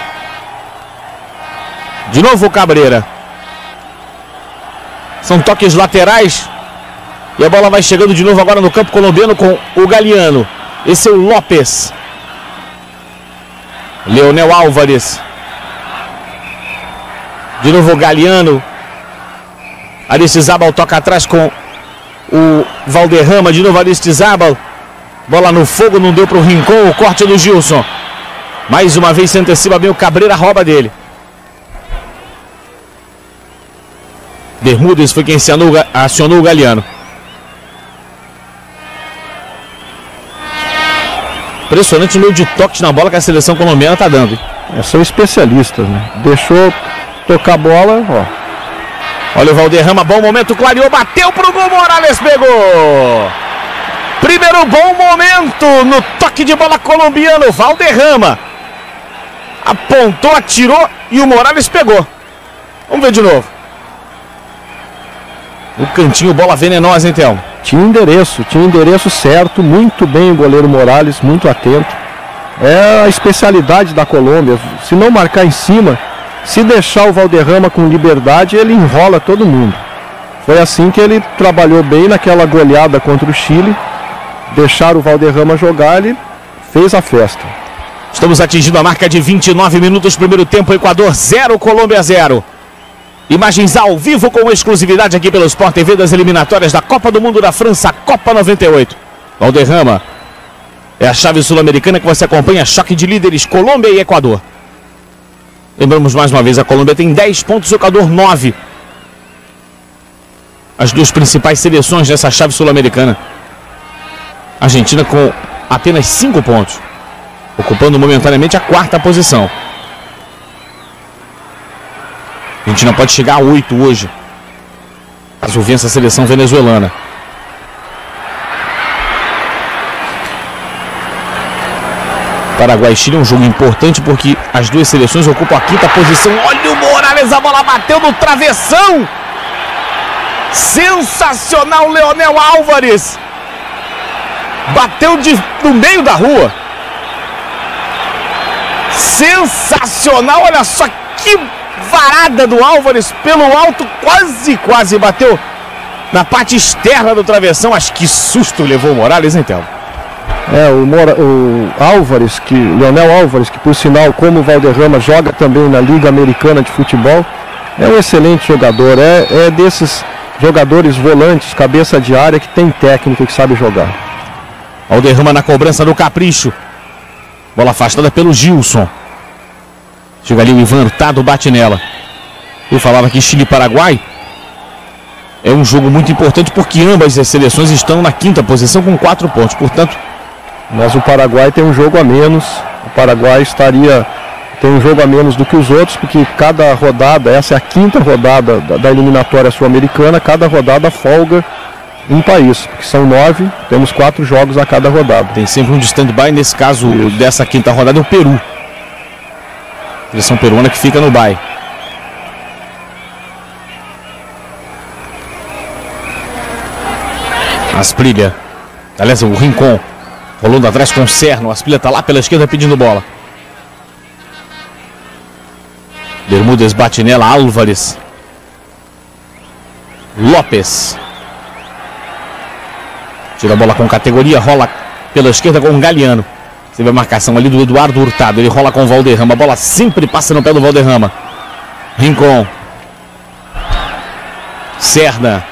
De novo o Cabreira. São toques laterais. E a bola vai chegando de novo agora no campo colombiano com o Galeano. Esse é o Lopes. Leonel Álvares. De novo o Galeano. Aristizabal toca atrás com o Valderrama. De novo Aristizabal. Bola no fogo, não deu para o Rincon. O corte do Gilson. Mais uma vez se antecipa bem o Cabreira, rouba dele. Bermudes foi quem acionou, acionou o Galeano. Impressionante o número de toques na bola que a seleção colombiana está dando. É, são especialistas, né? Deixou tocar a bola, ó. Olha o Valderrama, bom momento, clareou, bateu pro gol, Morales pegou. Primeiro bom momento no toque de bola colombiano, Valderrama. Apontou, atirou e o Morales pegou. Vamos ver de novo. O cantinho, bola venenosa, então. Tinha endereço, tinha endereço certo, muito bem o goleiro Morales, muito atento. É a especialidade da Colômbia. Se não marcar em cima, se deixar o Valderrama com liberdade, ele enrola todo mundo. Foi assim que ele trabalhou bem naquela goleada contra o Chile. Deixar o Valderrama jogar, ele fez a festa. Estamos atingindo a marca de 29 minutos, primeiro tempo, Equador 0, Colômbia 0. Imagens ao vivo com exclusividade aqui pelo Sport TV das eliminatórias da Copa do Mundo da França, Copa 98. Valderrama é a chave sul-americana que você acompanha, choque de líderes Colômbia e Equador. Lembramos mais uma vez, a Colômbia tem 10 pontos, o Equador 9. As duas principais seleções dessa chave sul-americana. Argentina com apenas 5 pontos, ocupando momentaneamente a quarta posição. A gente não pode chegar a 8 hoje. Caso vença a seleção venezuelana. Paraguai e Chile é um jogo importante porque as duas seleções ocupam a quinta posição. Olha o Morales, a bola bateu no travessão. Sensacional, Leonel Álvares. Bateu de, no meio da rua. Sensacional, olha só que varada do Álvares pelo alto, quase, quase bateu na parte externa do travessão. Acho que susto levou o Morales, então. É, o, Mora, o Álvares, que, Leonel Álvares, que por sinal, como o Valderrama, joga também na Liga Americana de Futebol, é um excelente jogador, é, é desses jogadores volantes, cabeça de área, que tem técnica, que sabe jogar. Valderrama na cobrança do Capricho. Bola afastada pelo Gilson. Chega ali o Ivan Hurtado, bate nela. Eu falava que Chile e Paraguai é um jogo muito importante porque ambas as seleções estão na quinta posição com quatro pontos. Portanto, mas o Paraguai tem um jogo a menos. O Paraguai estaria tem um jogo a menos do que os outros, porque cada rodada, essa é a quinta rodada da, da eliminatória sul-americana, cada rodada folga um país, porque são nove, temos quatro jogos a cada rodada. Tem sempre um de stand-by, nesse caso Isso. dessa quinta rodada é o Peru. Seleção peruana que fica no bye. Asprilha. Aliás, o Rincon. Rolando atrás com o Cerno. Asprilha está lá pela esquerda pedindo bola. Bermudes bate nela. Álvares. Lopes. Tira a bola com categoria. Rola pela esquerda com o Galeano. Você vê a marcação ali do Eduardo Hurtado. Ele rola com o Valderrama. A bola sempre passa no pé do Valderrama. Rincon. Serna.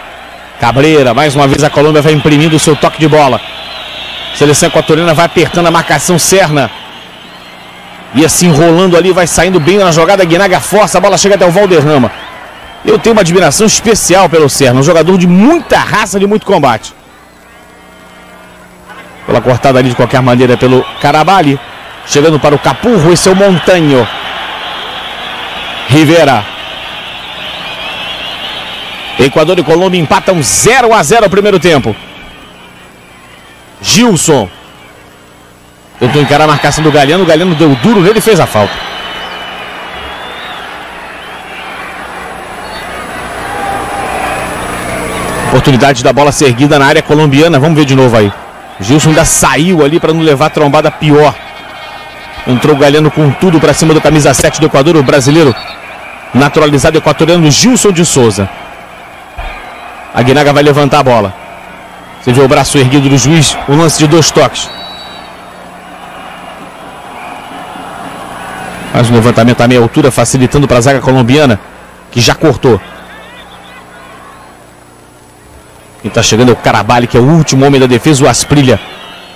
Cabreira, mais uma vez a Colômbia vai imprimindo o seu toque de bola. Seleção equatoriana vai apertando a marcação Serna. E assim rolando ali, vai saindo bem na jogada. Guinaga força, a bola chega até o Valderrama. Eu tenho uma admiração especial pelo Serna, um jogador de muita raça, de muito combate. Pela cortada ali de qualquer maneira pelo Carabali. Chegando para o Capurro, esse é o Montanho. Rivera. Equador e Colômbia empatam 0 a 0 o primeiro tempo. Gilson. Tentou encarar a marcação do Galeno. O Galeno deu duro nele e fez a falta. Oportunidade da bola ser erguida na área colombiana. Vamos ver de novo aí. Gilson ainda saiu ali para não levar a trombada pior. Entrou o Galeno com tudo para cima do camisa 7 do Equador, o brasileiro naturalizado equatoriano Gilson de Souza. A Guinaga vai levantar a bola. Você vê o braço erguido do juiz, o lance de dois toques. Mais um levantamento a meia altura, facilitando para a zaga colombiana, que já cortou. Quem está chegando é o Carabali, que é o último homem da defesa, o Asprilha.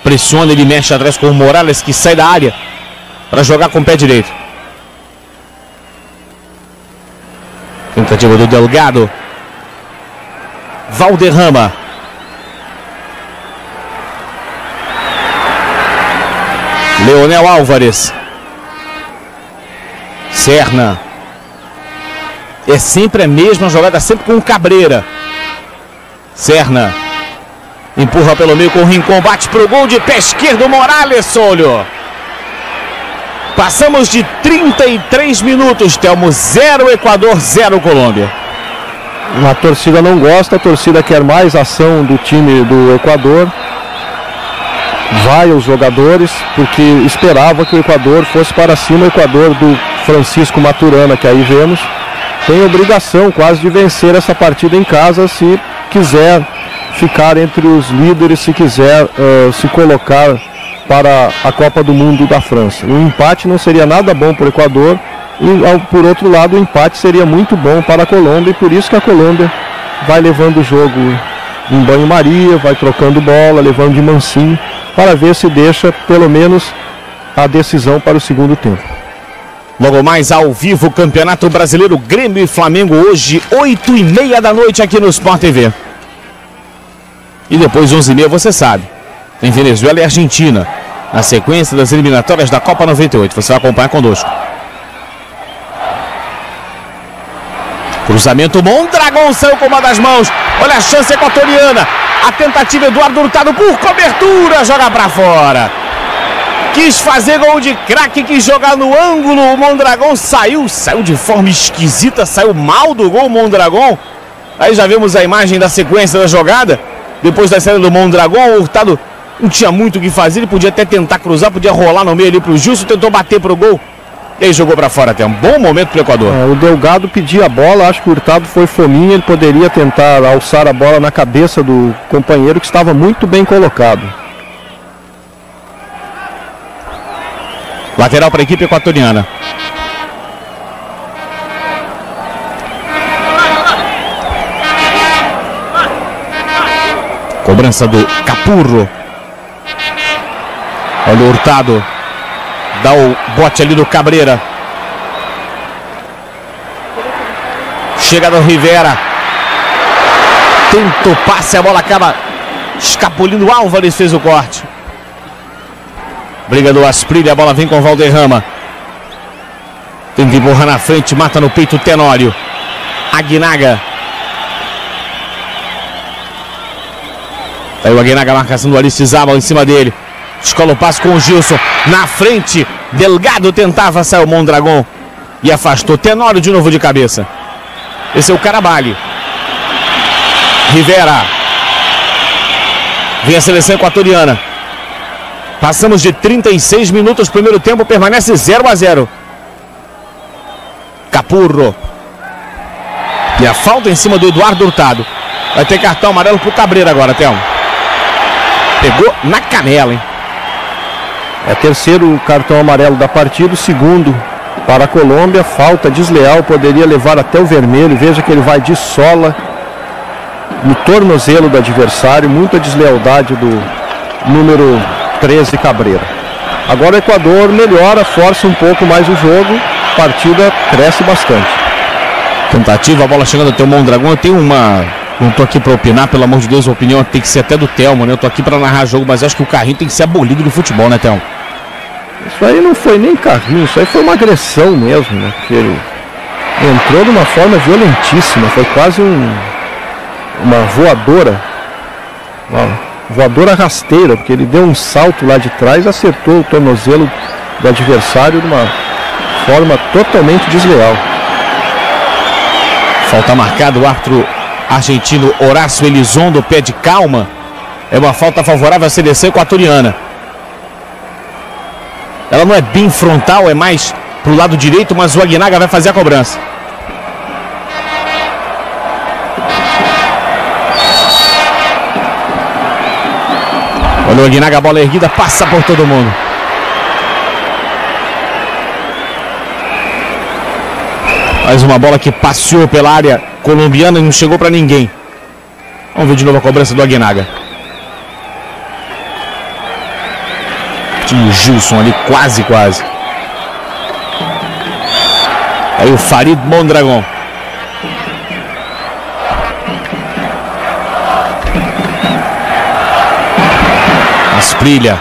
Pressiona, ele mexe atrás com o Morales, que sai da área para jogar com o pé direito. Tentativa do Delgado. Valderrama. Leonel Álvares. Serna. É sempre a mesma jogada, sempre com o Cabreira. Serna. Empurra pelo meio com o Rincon. Bate pro gol de pé esquerdo. Morales, olho. Passamos de 33 minutos. Temos 0 Equador, 0 Colômbia a torcida não gosta, a torcida quer mais ação do time do Equador. Vai os jogadores, porque esperava que o Equador fosse para cima. O Equador do Francisco Maturana, que aí vemos, tem obrigação quase de vencer essa partida em casa se quiser ficar entre os líderes, se quiser uh, se colocar para a Copa do Mundo da França. Um empate não seria nada bom para o Equador e por outro lado, o empate seria muito bom para a Colômbia e por isso que a Colômbia vai levando o jogo em banho-maria, vai trocando bola, levando de mansinho, para ver se deixa pelo menos a decisão para o segundo tempo. Logo mais ao vivo, Campeonato Brasileiro Grêmio e Flamengo, hoje, 8 e meia da noite aqui no Sport TV. E depois, 11 e meia, você sabe, tem Venezuela e Argentina, na sequência das eliminatórias da Copa 98. Você vai acompanhar conosco. Cruzamento Mondragão saiu com uma das mãos. Olha a chance equatoriana. A tentativa Eduardo Hurtado por cobertura. Joga para fora. Quis fazer gol de craque, quis jogar no ângulo. O Mondragão saiu, saiu de forma esquisita, saiu mal do gol o Mondragão. Aí já vemos a imagem da sequência da jogada depois da saída do Mondragão. O Hurtado não tinha muito o que fazer, ele podia até tentar cruzar, podia rolar no meio ali pro Justo, tentou bater pro gol. E aí jogou para fora até um bom momento pro Equador. É, o Delgado pedia a bola, acho que o Hurtado foi fominha, ele poderia tentar alçar a bola na cabeça do companheiro que estava muito bem colocado. Lateral para a equipe equatoriana. Cobrança do Capurro. Olha o Hurtado. Dá o bote ali do Cabreira. Chega do Rivera. Tenta o passe, a bola acaba escapulindo. Álvares fez o corte. Briga do Asprilha, a bola vem com o Valderrama. Tenta empurrar na frente, mata no peito o Tenório. Aguinaga. Aí o Aguinaga marcação do Aristizábal em cima dele. Escola o passe com o Gilson. Na frente, Delgado tentava sair o Mondragon. E afastou. Tenório de novo de cabeça. Esse é o Carabali. Rivera. Vem a seleção equatoriana. Passamos de 36 minutos. Primeiro tempo permanece 0 a 0. Capurro. E a falta em cima do Eduardo Hurtado. Vai ter cartão amarelo pro Cabreira agora, Thelma. Pegou na canela, hein? É terceiro cartão amarelo da partida, segundo para a Colômbia, falta desleal, poderia levar até o vermelho. Veja que ele vai de sola no tornozelo do adversário, muita deslealdade do número 13 Cabreira. Agora o Equador melhora, força um pouco mais o jogo, a partida cresce bastante. Tentativa, a bola chegando até o Mondragão. Tenho uma. Não tô aqui para opinar, pelo amor de Deus, a opinião tem que ser até do Telmo, né? Eu tô aqui para narrar jogo, mas acho que o carrinho tem que ser abolido do futebol, né, Telmo? Isso aí não foi nem carrinho, isso aí foi uma agressão mesmo, né? Porque ele entrou de uma forma violentíssima, foi quase um, uma voadora, uma voadora rasteira, porque ele deu um salto lá de trás, acertou o tornozelo do adversário de uma forma totalmente desleal. Falta marcada, o árbitro argentino Horácio Elizondo pede calma. É uma falta favorável à seleção equatoriana. Ela não é bem frontal, é mais pro lado direito, mas o Aguinaga vai fazer a cobrança. Olha o Aguinaga, bola erguida, passa por todo mundo. Mais uma bola que passeou pela área colombiana não chegou para ninguém. Vamos ver de novo a cobrança do Aguinaga. Tinha o Gilson ali, quase, quase. Aí o Farid Mondragon. Asprilha.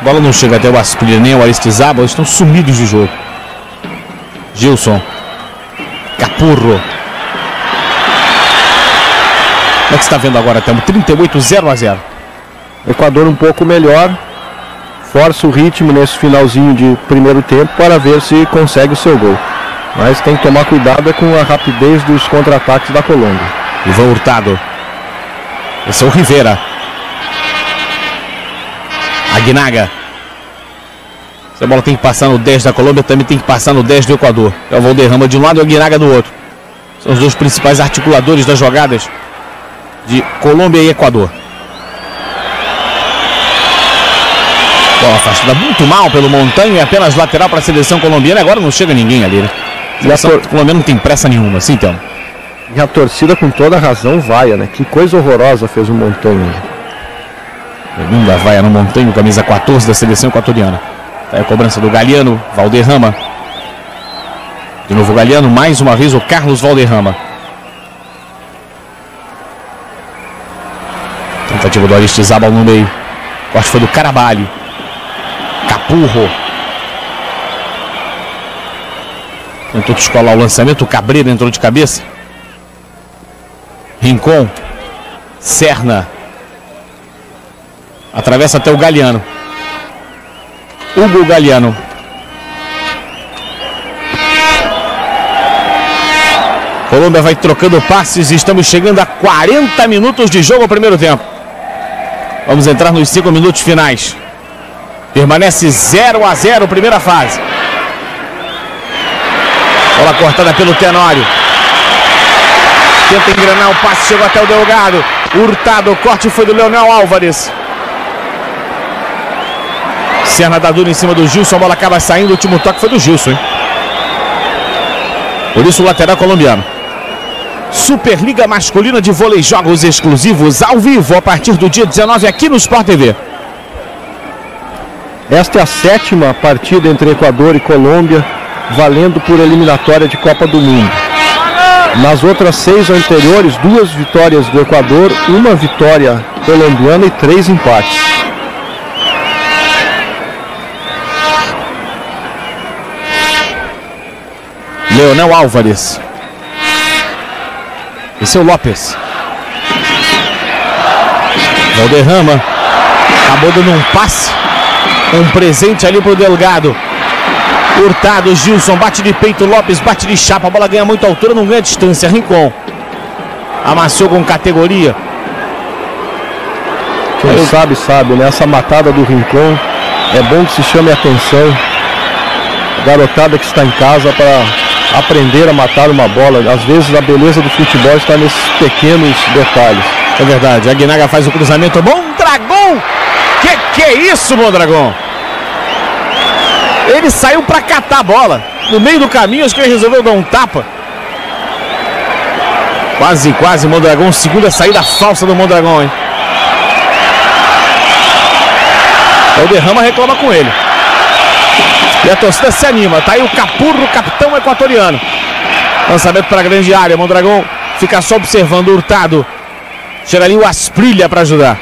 A bola não chega até o Asprilha, nem o Aristizábal. Estão sumidos de jogo. Gilson. Capurro. Como é que está vendo agora? Temos 38, 0 a 0. Equador um pouco melhor, força o ritmo nesse finalzinho de primeiro tempo para ver se consegue o seu gol. Mas tem que tomar cuidado com a rapidez dos contra-ataques da Colômbia. Ivan Hurtado. Esse é o Rivera. Aguinaga. Essa bola tem que passar no 10 da Colômbia, também tem que passar no 10 do Equador. É o Valderrama de um lado e o Aguinaga do outro. São os dois principais articuladores das jogadas de Colômbia e Equador. Bola afastada muito mal pelo Montanho e apenas lateral para a seleção colombiana. Agora não chega ninguém ali, né? A seleção tor... colombiana não tem pressa nenhuma, assim então. E a torcida com toda razão vai, né? Que coisa horrorosa fez o Montanho. Segunda vaia no Montanho, camisa 14 da seleção equatoriana. Tá aí a cobrança do Galeano, Valderrama. De novo Galeano, mais uma vez o Carlos Valderrama. Tentativa do Aristizábal no meio. Corte foi do Carabalho. Capurro. Tentou descolar o lançamento. O Cabreira entrou de cabeça. Rincon. Serna. Atravessa até o Galeano. Hugo Galeano. Colômbia vai trocando passes e estamos chegando a 40 minutos de jogo ao primeiro tempo. Vamos entrar nos 5 minutos finais. Permanece 0 a 0 primeira fase. Bola cortada pelo Tenório. Tenta engrenar o passe, chegou até o Delgado. Hurtado, o corte foi do Leonel Álvares. Serna da Dura em cima do Gilson, a bola acaba saindo, o último toque foi do Gilson, hein? Por isso o lateral colombiano. Superliga Masculina de Vôlei Jogos Exclusivos ao vivo a partir do dia 19 aqui no Sport TV. Esta é a sétima partida entre Equador e Colômbia, valendo por eliminatória de Copa do Mundo. Nas outras seis anteriores, duas vitórias do Equador, uma vitória colombiana e três empates. Leonel Álvares. Esse é o Lopes. Valderrama. Acabou dando um passe. Um presente ali pro Delgado. Hurtado, Gilson, bate de peito, Lopes bate de chapa. A bola ganha muita altura, não ganha distância. Rincon. Amassou com categoria. Quem Eu... sabe, sabe, né? matada do Rincon. É bom que se chame a atenção. A garotada que está em casa para aprender a matar uma bola. Às vezes a beleza do futebol está nesses pequenos detalhes. É verdade. A Guinaga faz o cruzamento. Bom Dragão! Que que é isso, Mondragão? Ele saiu para catar a bola. No meio do caminho, acho que ele resolveu dar um tapa. Quase, quase, Mondragão. Segunda saída falsa do Mondragão, hein? O Derrama reclama com ele. E a torcida se anima. Tá aí o Capurro, capitão equatoriano. Lançamento para a grande área. Mondragão fica só observando o Hurtado. Chega ali o Asprilha para ajudar.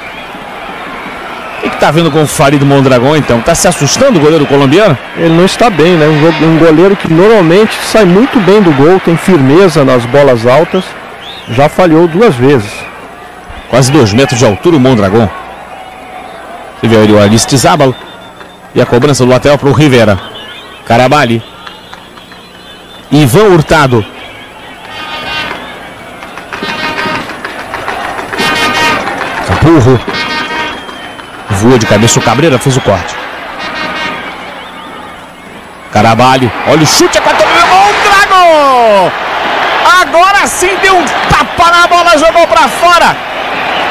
O que está vendo com o Farid Mondragão então? Está se assustando o goleiro colombiano? Ele não está bem, né? Um goleiro que normalmente sai muito bem do gol, tem firmeza nas bolas altas. Já falhou duas vezes. Quase dois metros de altura o Mondragão. Você vê ali o Aristizábalo. E a cobrança do lateral para o Rivera. Carabali. Ivan Hurtado. Capurro. Voa de cabeça o Cabreira, fez o corte. Carabalho. Olha o chute equatoriano. Mondragon! Agora sim deu um tapa na bola, jogou para fora.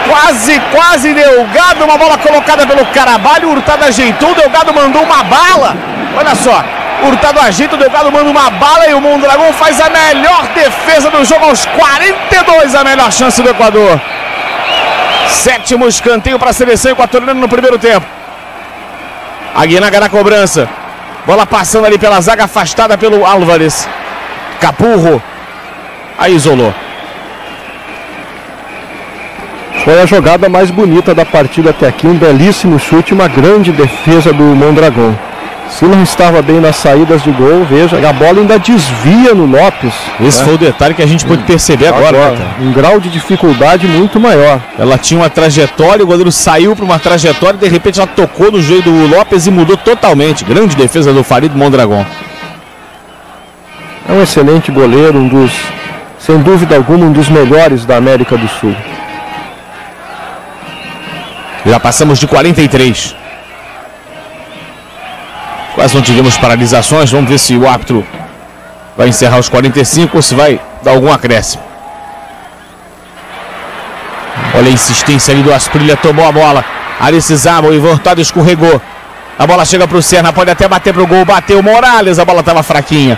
Quase, quase Delgado. Uma bola colocada pelo Carabalho. Hurtado ajeitou. Delgado mandou uma bala. Olha só. Hurtado ajeita, o Delgado manda uma bala e o Mondragão faz a melhor defesa do jogo aos 42, a melhor chance do Equador. Sétimo escanteio para a seleção equatoriana no primeiro tempo. Aguinaga na cobrança. Bola passando ali pela zaga, afastada pelo Álvares. Capurro. Aí isolou. Foi a jogada mais bonita da partida até aqui. Um belíssimo chute, uma grande defesa do Mondragão. Se não estava bem nas saídas de gol, veja, a bola ainda desvia no Lopes. Esse né? foi o detalhe que a gente pôde perceber agora. agora um grau de dificuldade muito maior. Ela tinha uma trajetória, o goleiro saiu para uma trajetória e de repente ela tocou no joelho do Lopes e mudou totalmente. Grande defesa do Farid Mondragão. É um excelente goleiro, um dos, sem dúvida alguma, um dos melhores da América do Sul. Já passamos de 43. Quase não tivemos paralisações. Vamos ver se o árbitro vai encerrar os 45 ou se vai dar algum acréscimo. Olha a insistência ali do Asprilha, tomou a bola. Alice Zabo, o Ivan Hurtado escorregou. A bola chega para o Serna, pode até bater para o gol. Bateu Morales, a bola estava fraquinha.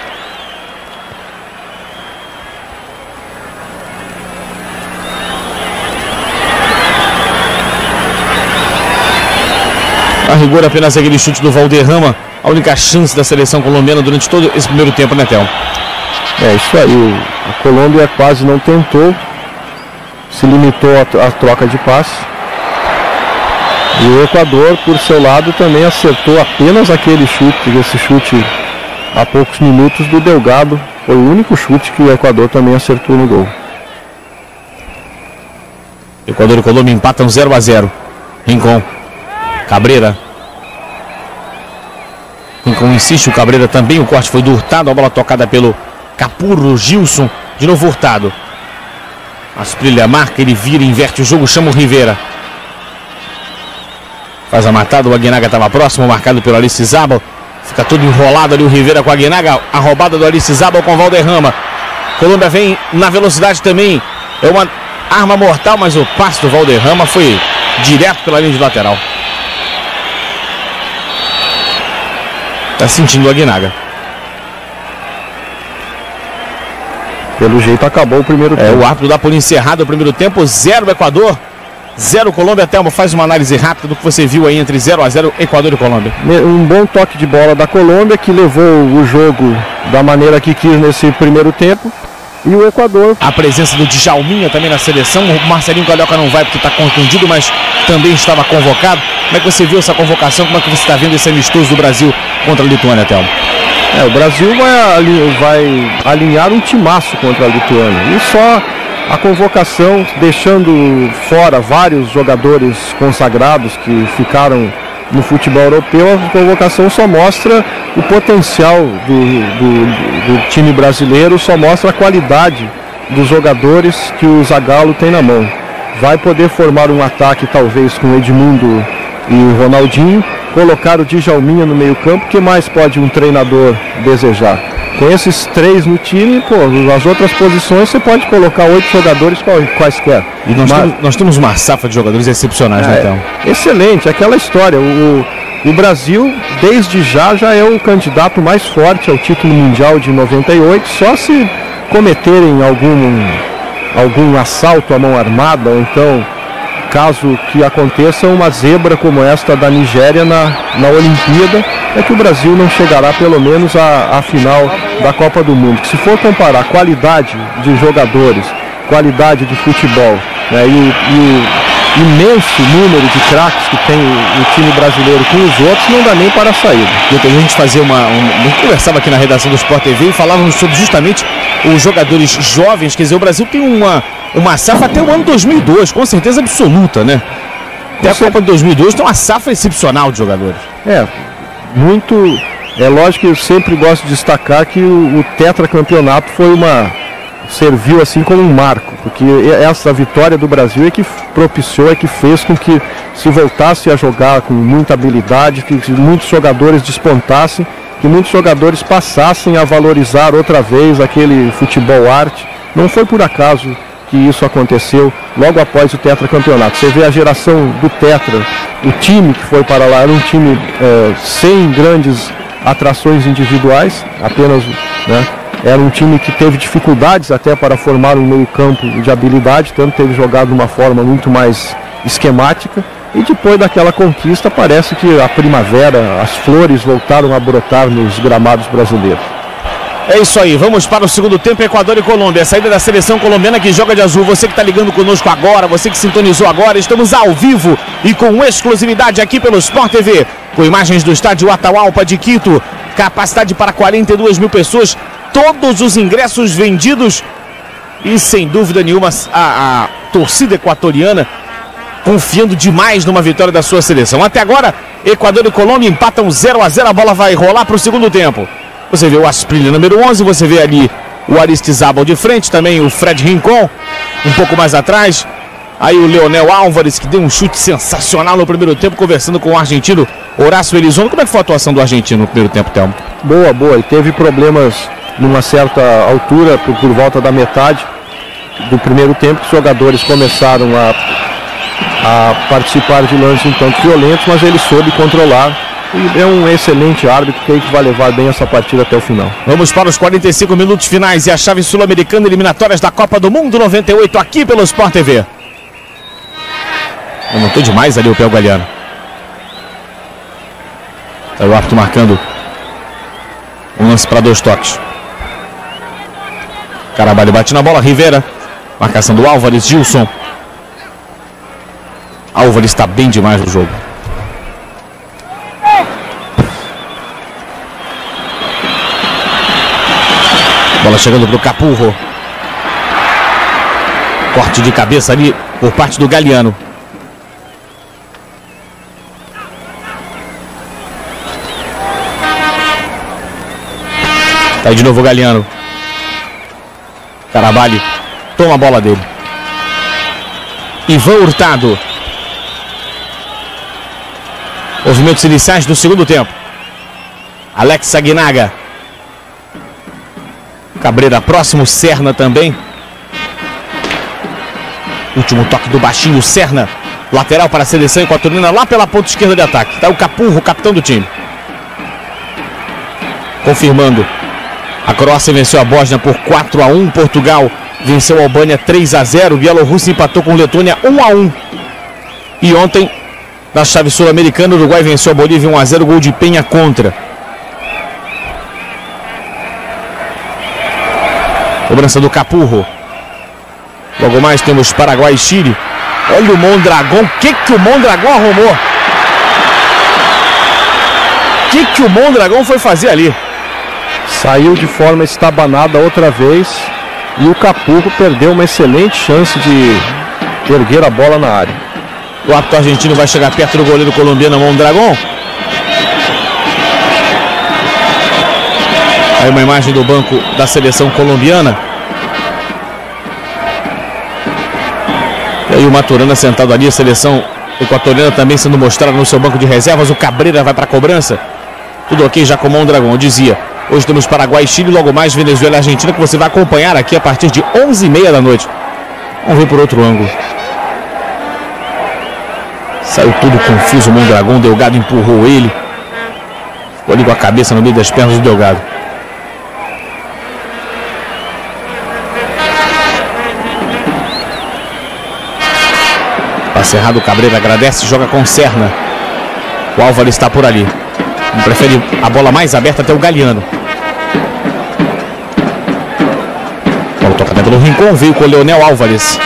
A rigor apenas aquele chute do Valderrama a única chance da seleção colombiana durante todo esse primeiro tempo, né, Théo? É isso aí. A Colômbia quase não tentou, se limitou à troca de passe. E o Equador, por seu lado, também acertou apenas aquele chute, esse chute há poucos minutos do Delgado. Foi o único chute que o Equador também acertou no gol. Equador e Colômbia empatam 0 a 0. Rincon. Cabreira com insiste o Cabreira também. O corte foi do Hurtado. A bola tocada pelo Capurro Gilson. De novo Hurtado. Asprilha marca, ele vira, inverte o jogo, chama o Rivera. Faz a matada, o Aguinaga estava próximo, marcado pelo Alice Zabal. Fica todo enrolado ali o Rivera com o Aguinaga. A roubada do Alice Zabal com o Valderrama. Colômbia vem na velocidade também. É uma arma mortal, mas o passe do Valderrama foi direto pela linha de lateral. Tá sentindo o Aguinaga. Pelo jeito acabou o primeiro tempo. É, o árbitro dá por encerrado o primeiro tempo, zero Equador, zero Colômbia. Telmo faz uma análise rápida do que você viu aí entre 0 a 0 Equador e Colômbia. Um bom toque de bola da Colômbia que levou o jogo da maneira que quis nesse primeiro tempo. E o Equador. A presença do Djalminha também na seleção. O Marcelinho Carioca não vai porque está contundido, mas também estava convocado. Como é que você viu essa convocação? Como é que você está vendo esse amistoso do Brasil contra a Lituânia, Thelma? É, o Brasil vai, vai alinhar um timaço contra a Lituânia. E só a convocação, deixando fora vários jogadores consagrados que ficaram no futebol europeu, a convocação só mostra o potencial do, do, do time brasileiro, só mostra a qualidade dos jogadores que o Zagallo tem na mão. Vai poder formar um ataque talvez com Edmundo e o Ronaldinho, colocar o Djalminha no meio campo, que mais pode um treinador desejar? Com esses três no time, pô, nas outras posições você pode colocar oito jogadores quaisquer. E nós, Mas, temos, nós temos uma safra de jogadores excepcionais, né, é, né, então? Excelente, aquela história. O, o Brasil, desde já, já é o candidato mais forte ao título mundial de 98, só se cometerem algum, algum assalto à mão armada, ou então caso que aconteça uma zebra como esta da Nigéria na, na Olimpíada, é que o Brasil não chegará pelo menos à, à final da Copa do Mundo. Se for comparar qualidade de jogadores, qualidade de futebol né, e, e o imenso número de craques que tem o time brasileiro com os outros, não dá nem para a saída. a gente fazia uma. Um, conversava aqui na redação do Sport TV e falávamos sobre justamente os jogadores jovens. Quer dizer, o Brasil tem uma, uma safra até o ano 2002, com certeza absoluta, né? Até a Copa de 2002 tem uma safra excepcional de jogadores. É, muito. É lógico que eu sempre gosto de destacar que o, o tetracampeonato foi uma. serviu assim como um marco, porque essa vitória do Brasil é que propiciou, é que fez com que se voltasse a jogar com muita habilidade, que muitos jogadores despontassem, que muitos jogadores passassem a valorizar outra vez aquele futebol arte. Não foi por acaso que isso aconteceu logo após o tetracampeonato. Você vê a geração do Tetra, o time que foi para lá era um time é, sem grandes atrações individuais, apenas né, era um time que teve dificuldades até para formar um meio campo de habilidade, tanto teve jogado de uma forma muito mais esquemática. E depois daquela conquista, parece que a primavera, as flores voltaram a brotar nos gramados brasileiros. É isso aí, vamos para o segundo tempo, Equador e Colômbia. Saída da seleção colombiana que joga de azul. Você que está ligando conosco agora, você que sintonizou agora, estamos ao vivo e com exclusividade aqui pelo Sport TV, com imagens do estádio Atahualpa de Quito. Capacidade para 42 mil pessoas, todos os ingressos vendidos e sem dúvida nenhuma a, a torcida equatoriana confiando demais numa vitória da sua seleção. Até agora, Equador e Colômbia empatam 0 a 0 a bola vai rolar para o segundo tempo. Você vê o Asprilha número 11, você vê ali o Aristizabal de frente, também o Fred Rincon, um pouco mais atrás. Aí o Leonel Álvares, que deu um chute sensacional no primeiro tempo, conversando com o argentino Horácio Elizondo. Como é que foi a atuação do argentino no primeiro tempo, Telmo? Boa, boa. E teve problemas numa certa altura, por, por volta da metade do primeiro tempo, os jogadores começaram a, a participar de lances um tanto violentos, mas ele soube controlar e é um excelente árbitro que vai levar bem essa partida até o final. Vamos para os 45 minutos finais e a chave sul-americana eliminatórias da Copa do Mundo 98 aqui pelo Sport TV. Aumentou demais ali o pé Galeano. Está o árbitro marcando um lance para dois toques. Carabalho bate na bola, Rivera. Marcação do Álvares, Gilson. Álvares está bem demais no jogo. Bola chegando para o Capurro. Corte de cabeça ali por parte do Galeano. Tá aí de novo o Galeano. Carabalho toma a bola dele. Ivan Hurtado. Movimentos iniciais do segundo tempo. Alex Aguinaga. Cabreira próximo, Serna também. Último toque do baixinho, Serna. Lateral para a seleção equatoriana lá pela ponta esquerda de ataque. Está o Capurro, capitão do time. Confirmando. A Croácia venceu a Bósnia por 4 a 1. Portugal venceu a Albânia 3 a 0. Bielorrússia empatou com Letônia 1 a 1. E ontem, na chave sul-americana, o Uruguai venceu a Bolívia 1 a 0. Gol de Penha contra. Cobrança do Capurro. Logo mais temos Paraguai e Chile. Olha o Mondragão. O que, que o Mondragão arrumou? O que, que o Mondragão foi fazer ali? Saiu de forma estabanada outra vez. E o Capurro perdeu uma excelente chance de erguer a bola na área. O árbitro argentino vai chegar perto do goleiro colombiano Mondragão. Aí uma imagem do banco da seleção colombiana. E aí o Maturana sentado ali, a seleção equatoriana também sendo mostrada no seu banco de reservas. O Cabreira vai para a cobrança. Tudo ok já com o Mondragão, dizia. Hoje temos Paraguai, Chile, logo mais Venezuela e Argentina, que você vai acompanhar aqui a partir de 11h30 da noite. Vamos ver por outro ângulo. Saiu tudo confuso o Mondragão, Delgado empurrou ele. Ficou ali com a cabeça no meio das pernas do Delgado. Passe errado, o Cabreira agradece, joga com Serna. O Álvaro está por ali. Prefere a bola mais aberta até o Galeano. Bola tocada pelo Rincon, veio com o Leonel Álvares.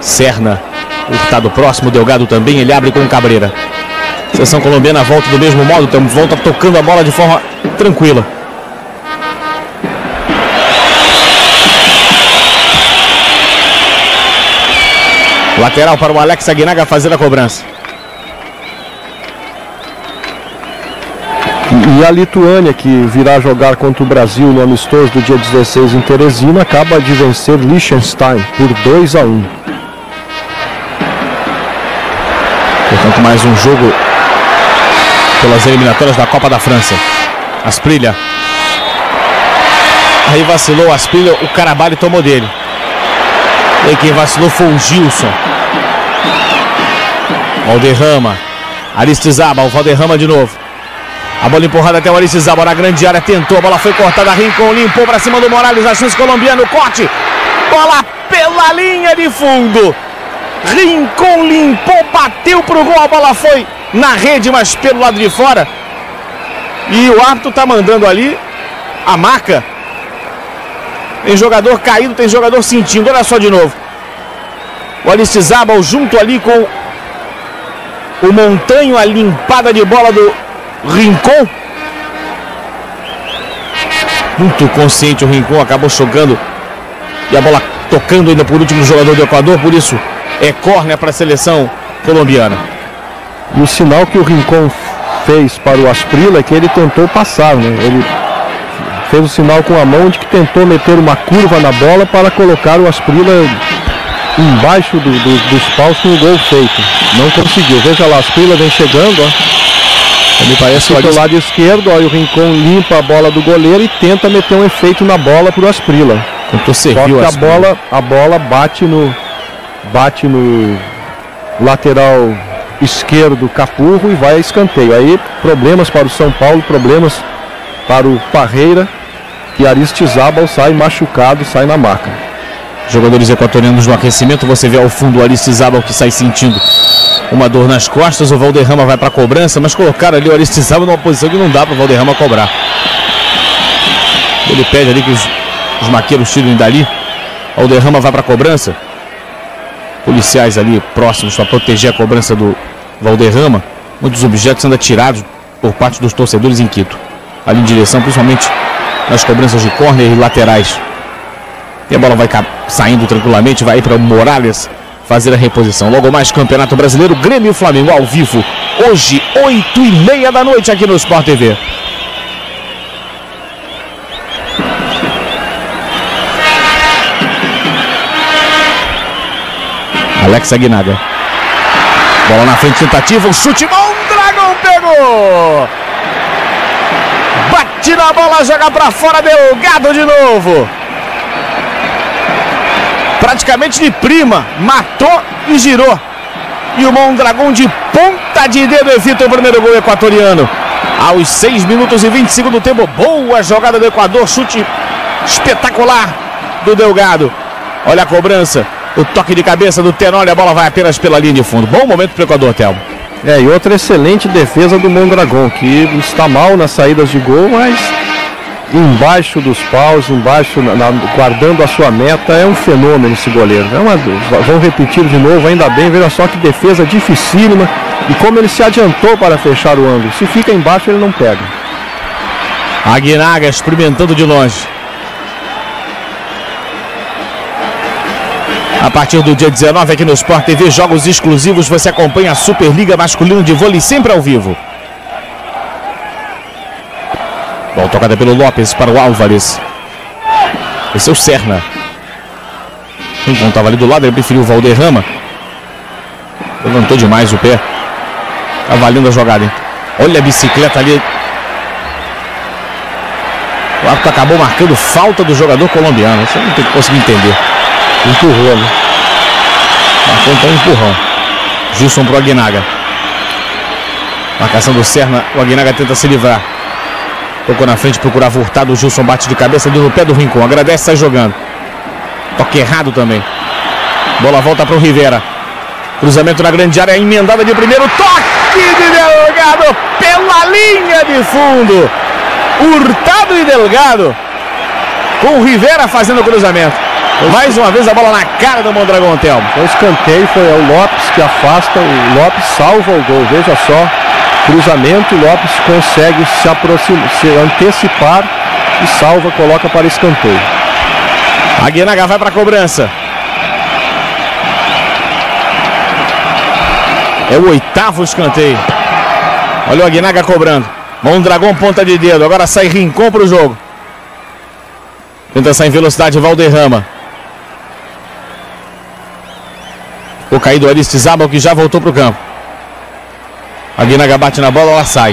Serna, Hurtado próximo, Delgado também, ele abre com Cabreira. Seleção colombiana volta do mesmo modo, volta tocando a bola de forma tranquila. Lateral para o Alex Aguinaga fazer a cobrança. E a Lituânia, que virá jogar contra o Brasil no amistoso do dia 16 em Teresina, acaba de vencer Liechtenstein por 2 a 1. Portanto, mais um jogo pelas eliminatórias da Copa da França. Asprilha. Aí vacilou Asprilha, o Carabali tomou dele. E quem vacilou foi o Gilson. Valderrama. Aristizaba, o Valderrama de novo. A bola empurrada até o Aristizaba na grande área. Tentou, a bola foi cortada. Rincon limpou para cima do Morales. A chance colombiana, corte. Bola pela linha de fundo. Rincon limpou, bateu pro gol. A bola foi na rede, mas pelo lado de fora. E o árbitro tá mandando ali a marca tem jogador caído, tem jogador sentindo. Olha só de novo. O Aristizabal junto ali com o Montanho, a limpada de bola do Rincon. Muito consciente o Rincon, acabou jogando. E a bola tocando ainda por último jogador do Equador, por isso é córnea para a seleção colombiana. E o sinal que o Rincon fez para o Asprila é que ele tentou passar, né? Ele fez o sinal com a mão de que tentou meter uma curva na bola para colocar o Asprila embaixo do, do, dos paus com o gol feito. Não conseguiu. Veja lá, Asprila vem chegando, ó. Me parece que do lado esquerdo, ó, e o Rincon limpa a bola do goleiro e tenta meter um efeito na bola para o Asprila. Tentou servir Só que a bola, a bola bate no bate no lateral esquerdo Capurro e vai a escanteio. Aí problemas para o São Paulo, problemas para o Parreira e Aristizábal sai machucado, sai na maca. Jogadores equatorianos no aquecimento, você vê ao fundo o Aristizábal que sai sentindo uma dor nas costas, o Valderrama vai para a cobrança, mas colocaram ali o Aristizábal numa posição que não dá para o Valderrama cobrar. Ele pede ali que os, os maqueiros tirem dali. Valderrama vai para a cobrança. Policiais ali próximos para proteger a cobrança do Valderrama. Muitos objetos sendo atirados por parte dos torcedores em Quito. Ali em direção, principalmente nas cobranças de córner e laterais. E a bola vai saindo tranquilamente, vai para o Morales fazer a reposição. Logo mais, Campeonato Brasileiro, Grêmio e Flamengo ao vivo. Hoje, 8 e meia da noite aqui no Sport TV. Alex Aguinaga. Bola na frente, tentativa, o chute, Mondragão pegou! Bate na bola, joga para fora, Delgado de novo. Praticamente de prima, matou e girou. E o Mondragão de ponta de dedo evita o primeiro gol equatoriano. Aos 6 minutos e 20 segundos do tempo, boa jogada do Equador, chute espetacular do Delgado. Olha a cobrança, o toque de cabeça do Tenório, a bola vai apenas pela linha de fundo. Bom momento para o Equador, Telmo. É, e outra excelente defesa do Mondragão, que está mal nas saídas de gol, mas embaixo dos paus, embaixo, na, na, guardando a sua meta, é um fenômeno esse goleiro. É uma, vão repetir de novo, ainda bem, veja só que defesa dificílima e como ele se adiantou para fechar o ângulo. Se fica embaixo, ele não pega. Aguinaga experimentando de longe. A partir do dia 19 aqui no Sport TV, jogos exclusivos, você acompanha a Superliga Masculina de Vôlei sempre ao vivo. Bom, tocada pelo Lopes para o Álvares. Esse é o Serna. Quem estava ali do lado, ele preferiu o Valderrama. Levantou demais o pé. Tá valendo a jogada, hein? Olha a bicicleta ali. O árbitro acabou marcando falta do jogador colombiano. Você não tem que conseguir entender. Empurrou, né? Marcou então um empurrão. Gilson pro Aguinaga. Marcação do Serna. O Aguinaga tenta se livrar. Tocou na frente, procurava Hurtado. O Gilson bate de cabeça ali no pé do Rincon. Agradece, sai jogando. Toque errado também. Bola volta para o Rivera. Cruzamento na grande área, emendada de primeiro. Toque de Delgado pela linha de fundo. Hurtado e Delgado. Com o Rivera fazendo o cruzamento. Mais uma vez a bola na cara do Mondragão Telmo. O escanteio foi o Lopes que afasta. O Lopes salva o gol. Veja só cruzamento, Lopes consegue se aproximar, se antecipar e salva, coloca para escanteio. Aguinaga vai para a cobrança. É o oitavo escanteio. Olha o Aguinaga cobrando. Mondragão ponta de dedo. Agora sai Rincon para o jogo. Tenta sair em velocidade Valderrama. Caído Aristizábal que já voltou para o campo. A Guinaga bate na bola, ela sai.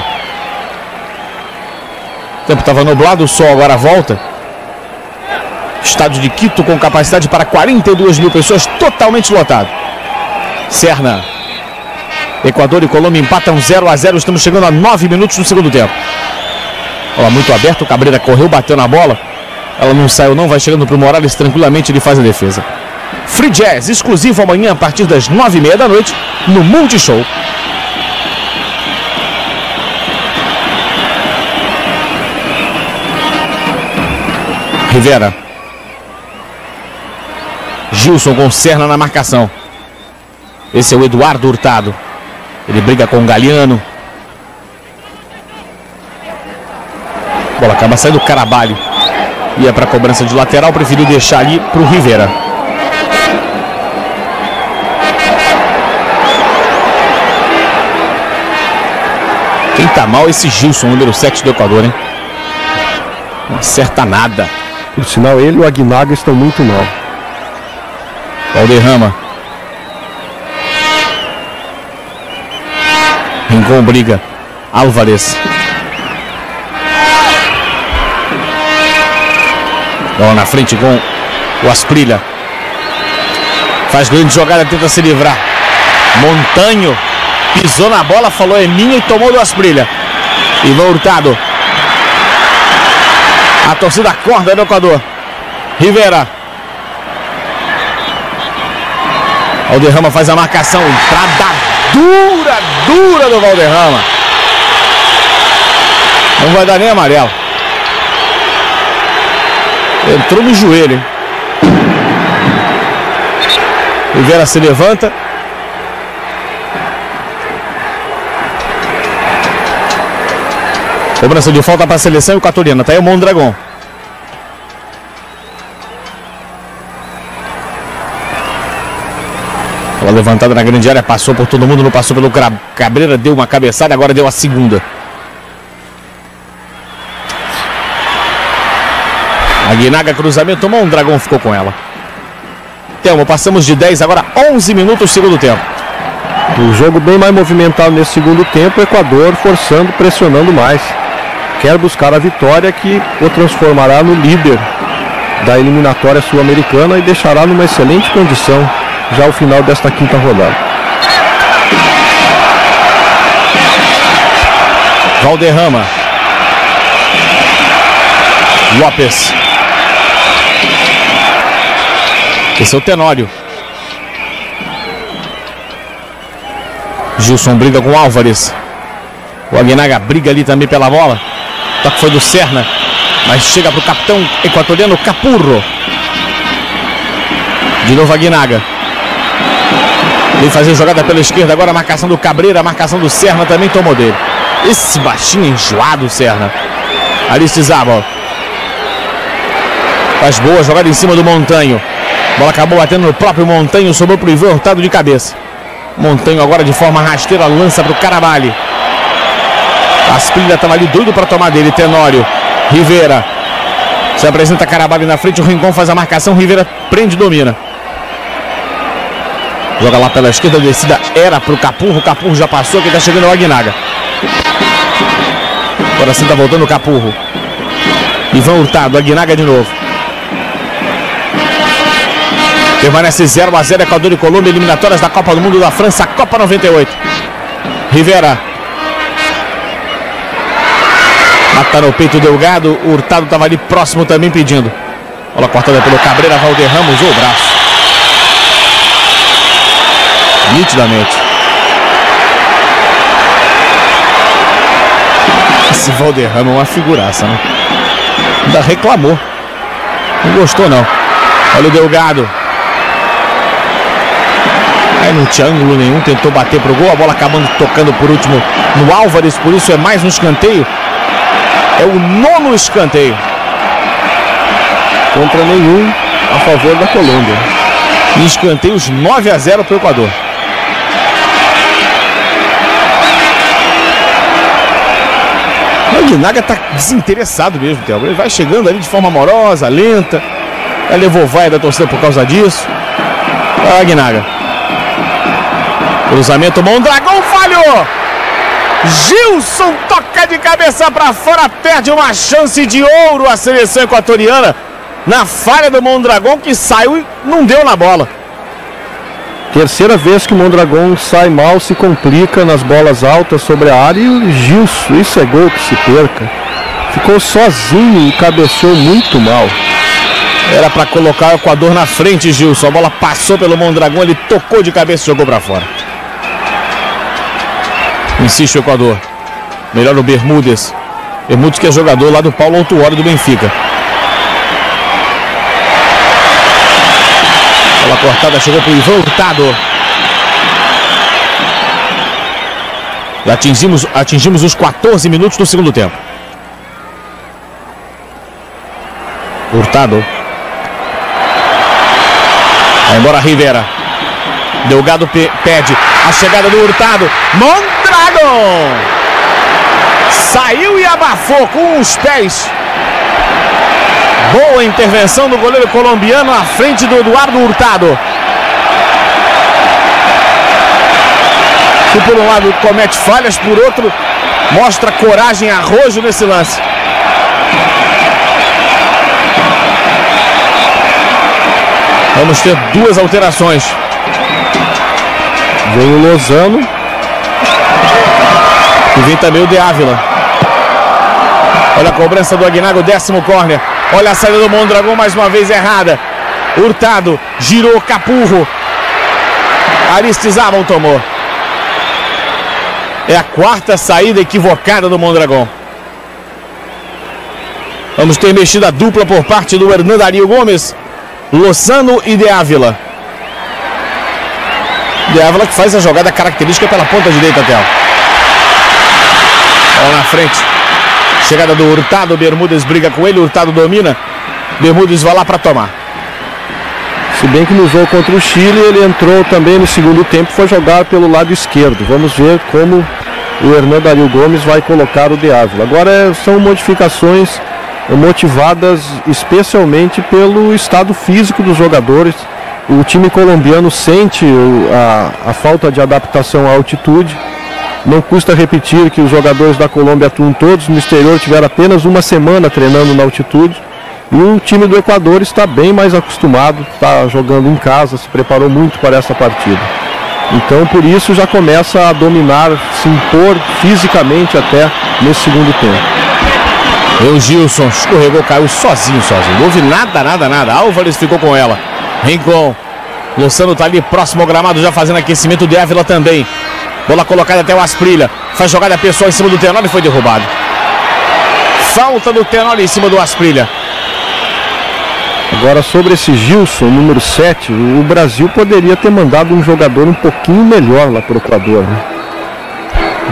O tempo estava nublado, o sol agora volta. Estádio de Quito com capacidade para 42 mil pessoas, totalmente lotado. Serna. Equador e Colômbia empatam 0 a 0 Estamos chegando a 9 minutos no segundo tempo. Olha, muito aberto, o Cabreira correu, bateu na bola. Ela não saiu não, vai chegando para o Morales tranquilamente, ele faz a defesa. Free Jazz, exclusivo amanhã a partir das 9h30 da noite no Multishow. Rivera. Gilson com Serna na marcação. Esse é o Eduardo Hurtado. Ele briga com o Galeano. Bola acaba saindo do Carabalho. Ia para a cobrança de lateral, preferiu deixar ali para o Rivera. Quem tá mal é esse Gilson, número 7 do Equador, hein? Não acerta nada. Por sinal, ele e o Aguinaga estão muito mal. Valderrama. Rincon briga. Álvares. Bola na frente com o Asprilha. Faz grande jogada, tenta se livrar. Montanho. Pisou na bola, falou é minha e tomou do Asprilha. Ivan Hurtado. A torcida acorda no Equador. Rivera. Valderrama faz a marcação. Entrada dura, dura do Valderrama. Não vai dar nem amarelo. Entrou no joelho, hein? Rivera se levanta. Cobrança de falta para a seleção equatoriana. Tá aí o Mondragão. Ela levantada na grande área, passou por todo mundo, não passou pelo Cabreira, deu uma cabeçada, agora deu a segunda. Aguinaga cruzamento, dragão, ficou com ela. Telmo, passamos de 10, agora 11 minutos segundo tempo. O jogo bem mais movimentado nesse segundo tempo, Equador forçando, pressionando mais quer buscar a vitória que o transformará no líder da eliminatória sul-americana e deixará numa excelente condição já o final desta quinta rodada. Valderrama. Lopes. Esse é o Tenório. Gilson briga com Álvares. O Aguinaga briga ali também pela bola. Toque foi do Serna. Mas chega para o capitão equatoriano Capurro. De novo Aguinaga. Vem fazer jogada pela esquerda. Agora a marcação do Cabreira. A marcação do Serna também tomou dele. Esse baixinho enjoado, Serna. Aristizábal. Faz boa jogada em cima do Montanho. Bola acabou batendo no próprio Montanho. Sobrou para o Ivan de cabeça. Montanho agora de forma rasteira lança para o Caraballi. Asprilha estava ali doido para tomar dele. Tenório. Rivera. Se apresenta Caraballi na frente. O Rincon faz a marcação. Rivera prende domina. Joga lá pela esquerda. A descida era para o Capurro. O Capurro já passou. Aqui está chegando o Aguinaga. Agora sim está voltando o Capurro. Ivan Hurtado. Aguinaga de novo. Permanece 0 a 0 Equador e Colômbia, eliminatórias da Copa do Mundo da França, Copa 98. Rivera. Mata no peito Delgado. O Hurtado estava ali próximo também pedindo. Bola cortada pelo Cabreira. Valderrama usou o braço. Nitidamente. Esse Valderrama é uma figuraça, né? Ainda reclamou. Não gostou, não. Olha o Delgado. Aí não tinha ângulo nenhum, tentou bater pro gol, a bola acabando tocando por último no Álvares, por isso é mais um escanteio. É o nono escanteio. Contra nenhum a favor da Colômbia. E escanteios 9 a 0 para o Equador. O Guinaga está desinteressado mesmo, Théo. Ele vai chegando ali de forma amorosa, lenta. Aí levou vai da torcida por causa disso. Ah, Guinaga. Cruzamento, Mondragão falhou. Gilson toca de cabeça para fora, perde uma chance de ouro a seleção equatoriana na falha do Mondragão que saiu e não deu na bola. Terceira vez que o Mondragão sai mal, se complica nas bolas altas sobre a área e o Gilson, isso é gol que se perca. Ficou sozinho e cabeceou muito mal. Era para colocar o Equador na frente, Gilson. A bola passou pelo Mondragão, ele tocou de cabeça e jogou para fora. Insiste o Equador. Melhor o Bermudes. Bermudes que é jogador lá do Paulo Autuori do Benfica. Bola cortada, chegou para o Ivan Hurtado. E atingimos, atingimos os 14 minutos do segundo tempo. Hurtado. Vai embora Rivera. Delgado pede a chegada do Hurtado. Mondragon! Saiu e abafou com os pés. Boa intervenção do goleiro colombiano à frente do Eduardo Hurtado. Que por um lado comete falhas, por outro mostra coragem arrojo nesse lance. Vamos ter duas alterações. Vem o Lozano. E vem também o De Ávila. Olha a cobrança do Aguinaga, o décimo corner. Olha a saída do Mondragão mais uma vez errada. Hurtado, girou Capurro. Aristizábal tomou. É a quarta saída equivocada do Mondragão. Vamos ter mexida dupla por parte do Hernando Dario Gomes, Lozano e De Ávila. De Ávila que faz a jogada característica pela ponta direita, Théo. Bola na frente. Chegada do Hurtado, Bermudes briga com ele, Hurtado domina. Bermudes vai lá para tomar. Se bem que no jogo contra o Chile ele entrou também no segundo tempo, foi jogar pelo lado esquerdo. Vamos ver como o Hernando Dario Gomes vai colocar o De Ávila. Agora são modificações motivadas especialmente pelo estado físico dos jogadores o time colombiano sente a, a falta de adaptação à altitude. Não custa repetir que os jogadores da Colômbia atuam todos no exterior, tiveram apenas uma semana treinando na altitude. E o time do Equador está bem mais acostumado, está jogando em casa, se preparou muito para essa partida. Então por isso já começa a dominar, se impor fisicamente até nesse segundo tempo. O Gilson escorregou, caiu sozinho, sozinho. Não houve nada, nada, nada. Álvares ficou com ela. Rincon. Luciano tá ali próximo ao gramado, já fazendo aquecimento de Ávila também. Bola colocada até o Asprilha. Faz jogada pessoal em cima do Tenor e foi derrubado. Falta do Tenor em cima do Asprilha. Agora sobre esse Gilson, número 7, o Brasil poderia ter mandado um jogador um pouquinho melhor lá para o Equador. Né?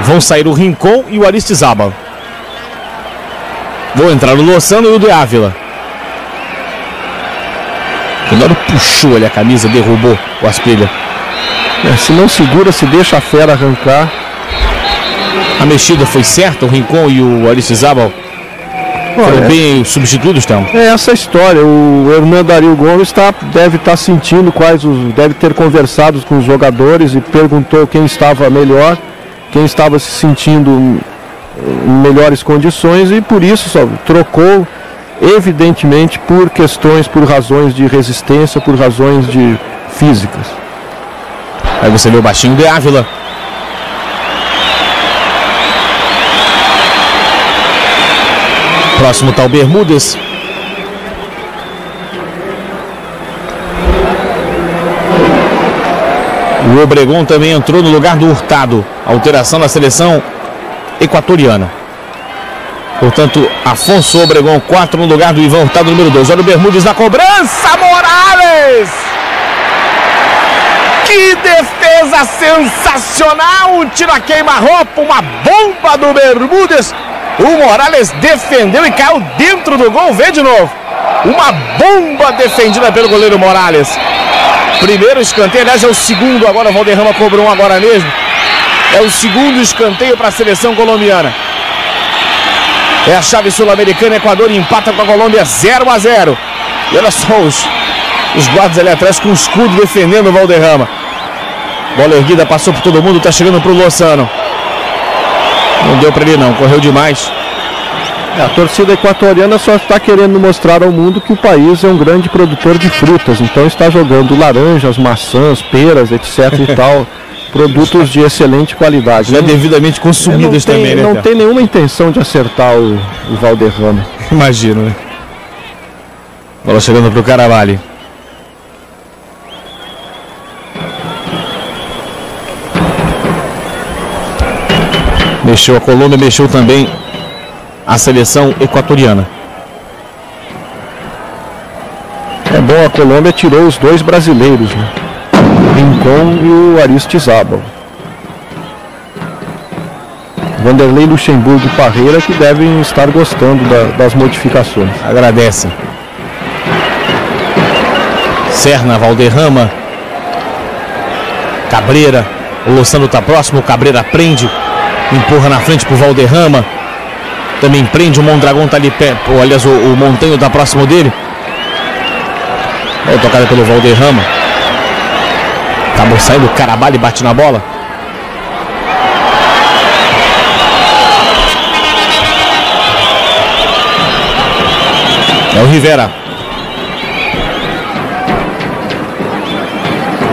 Vão sair o Rincon e o Aristizábal. Vou entrar o Lozano e o de Ávila. Tenório puxou ali a camisa, derrubou o Asprilha. É, se não segura, se deixa a fera arrancar. A mexida foi certa, o Rincon e o Aristizábal foram bem substituídos, então. É essa história. O Hernando Dario Gomes tá, deve estar tá sentindo quais os. deve ter conversado com os jogadores e perguntou quem estava melhor, quem estava se sentindo em melhores condições e por isso só trocou evidentemente por questões, por razões de resistência, por razões de físicas. Aí você vê o baixinho de Ávila. Próximo está o Bermudes. O Obregon também entrou no lugar do Hurtado. Alteração na seleção equatoriana. Portanto, Afonso Obregon, 4 no lugar do Ivan Hurtado, número 2. Olha o Bermudes na cobrança, Morales! Que defesa sensacional! Um tiro a queima-roupa, uma bomba do Bermudes. O Morales defendeu e caiu dentro do gol. Vê de novo. Uma bomba defendida pelo goleiro Morales. Primeiro escanteio, aliás, é o segundo. Agora o Valderrama cobrou um agora mesmo. É o segundo escanteio para a seleção colombiana. É a chave sul-americana. Equador empata com a Colômbia 0 a 0. E olha só os, os guardas ali atrás com o escudo defendendo o Valderrama. Bola erguida, passou por todo mundo, está chegando para o Lozano. Não deu para ele não, correu demais. É, a torcida equatoriana só está querendo mostrar ao mundo que o país é um grande produtor de frutas, então está jogando laranjas, maçãs, peras, etc e tal, produtos de excelente qualidade. Já né? devidamente consumidos tem, também, né? Não tem nenhuma intenção de acertar o, o Valderrama. Imagino, né? Bola chegando para o Carvalho. Mexeu a Colômbia, mexeu também a seleção equatoriana. É bom, a Colômbia tirou os dois brasileiros, né? Rincon e o Aristizábal. Vanderlei Luxemburgo e Parreira que devem estar gostando da, das modificações. Agradecem. Serna, Valderrama, Cabreira, o Luciano está próximo, Cabreira prende, empurra na frente pro Valderrama. Também prende o Mondragão, tá ali pé. Pô, aliás, o, o Montanho tá próximo dele. Bola tocada pelo Valderrama. Acabou saindo o Carabalho e bate na bola. É o Rivera.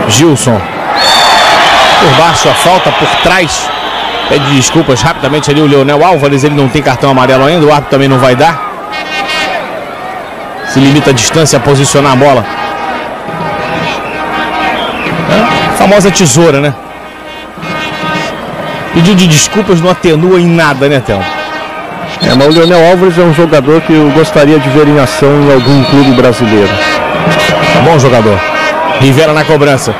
Gilson. Por baixo a falta, por trás Pede desculpas rapidamente ali o Leonel Álvares, ele não tem cartão amarelo ainda, o árbitro também não vai dar. Se limita a distância a posicionar a bola. É, famosa tesoura, né? Pedido de desculpas não atenua em nada, né, Théo? É, mas o Leonel Álvares é um jogador que eu gostaria de ver em ação em algum clube brasileiro. Bom jogador. Rivera na cobrança.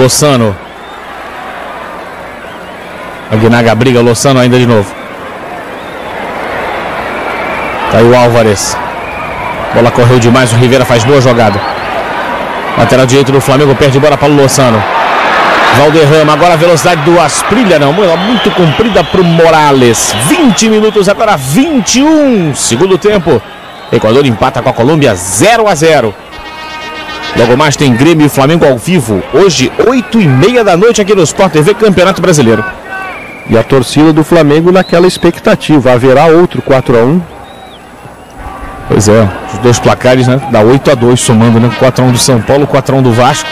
Lossano. Aguinaga briga, Lossano ainda de novo. Tá aí o Álvares. Bola correu demais, o Rivera faz boa jogada. Lateral direito do Flamengo perde bola para o Lossano. Valderrama, agora a velocidade do Asprilha, não, muito comprida para o Morales. 20 minutos, agora 21. Segundo tempo. Equador empata com a Colômbia 0 a 0. Logo mais tem Grêmio e Flamengo ao vivo. Hoje, 8 e meia da noite aqui no Sport TV Campeonato Brasileiro. E a torcida do Flamengo naquela expectativa. Haverá outro 4 a 1 Pois é, os dois placares, né? Dá 8 a 2 somando, né? 4 a 1 do São Paulo, 4 a 1 do Vasco.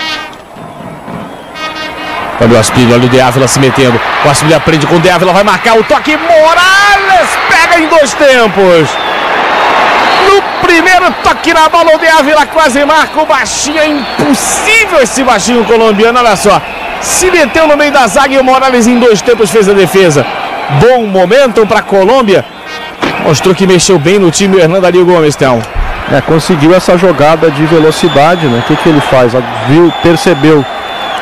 Olha o Aspilho, olha o De Ávila se metendo. O Aspilho aprende com o De Ávila, vai marcar o toque. Morales pega em dois tempos. No primeiro toque na bola, o De Ávila quase marca o baixinho. É impossível esse baixinho colombiano, olha só. Se meteu no meio da zaga e o Morales em dois tempos fez a defesa. Bom momento para a Colômbia. Mostrou que mexeu bem no time o Hernando Ari Gomes, então. É, conseguiu essa jogada de velocidade, né? O que, que ele faz? Viu, percebeu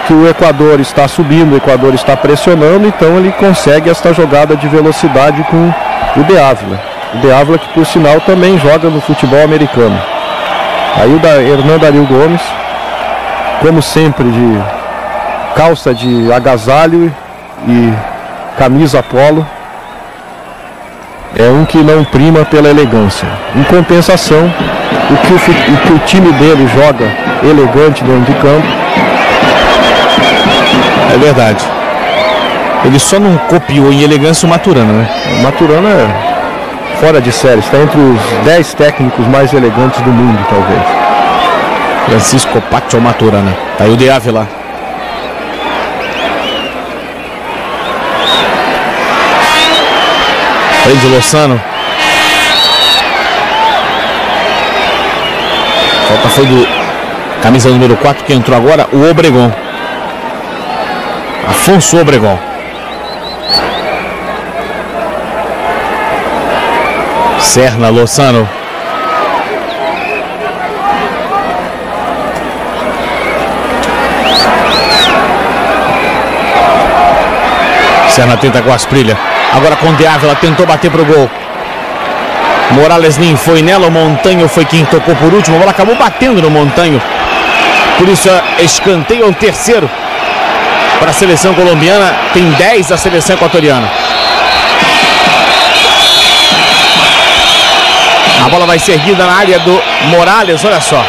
que o Equador está subindo, o Equador está pressionando, então ele consegue esta jogada de velocidade com o De Ávila. O De Ávila que por sinal também joga no futebol americano. Aí o da Hernando Ariel Gomes, como sempre, de calça de agasalho e camisa polo. É um que não prima pela elegância. Em compensação, o que o, o, que o time dele joga elegante dentro de campo é verdade. Ele só não copiou em elegância o Maturana, né? O Maturana é fora de série, está entre os 10 técnicos mais elegantes do mundo, talvez. Francisco Pátio Maturana. Tá aí o De Ávila. Prende o Lossano. Falta foi do camisa número 4 que entrou agora, o Obregon. Afonso Obregon. Serna Lozano. Serna tenta com Asprilha. Agora com De Ávila tentou bater para o gol. Morales nem foi nela, o Montanho foi quem tocou por último. A bola acabou batendo no Montanho. Por isso, escanteio ao terceiro para a seleção colombiana, tem 10 da seleção equatoriana. A bola vai ser erguida na área do Morales, olha só.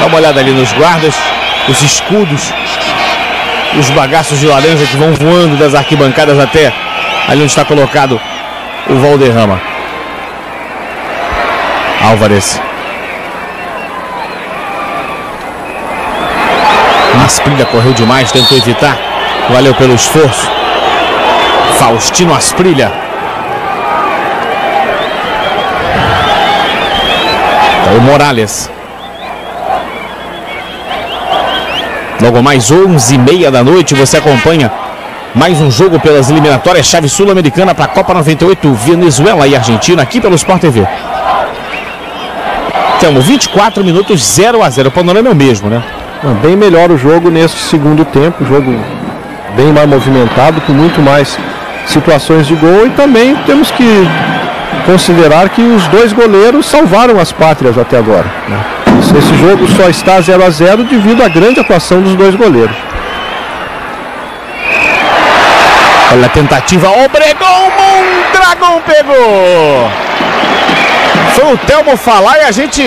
Dá uma olhada ali nos guardas, os escudos, os bagaços de laranja que vão voando das arquibancadas até ali onde está colocado o Valderrama. Álvares Asprilha correu demais, tentou evitar. Valeu pelo esforço. Faustino Asprilha. O Morales. Logo mais 11 e meia da noite você acompanha mais um jogo pelas eliminatórias chave sul-americana para a Copa 98 Venezuela e Argentina aqui pelo Sport TV. Temos 24 minutos 0 a 0. O panorama é o mesmo, né? Bem melhor o jogo nesse segundo tempo, jogo bem mais movimentado, com muito mais situações de gol e também temos que considerar que os dois goleiros salvaram as pátrias até agora. Né? Esse jogo só está 0 a 0 devido à grande atuação dos dois goleiros. Olha a tentativa, Obregon, Mondragão pegou! Foi o Telmo falar e a gente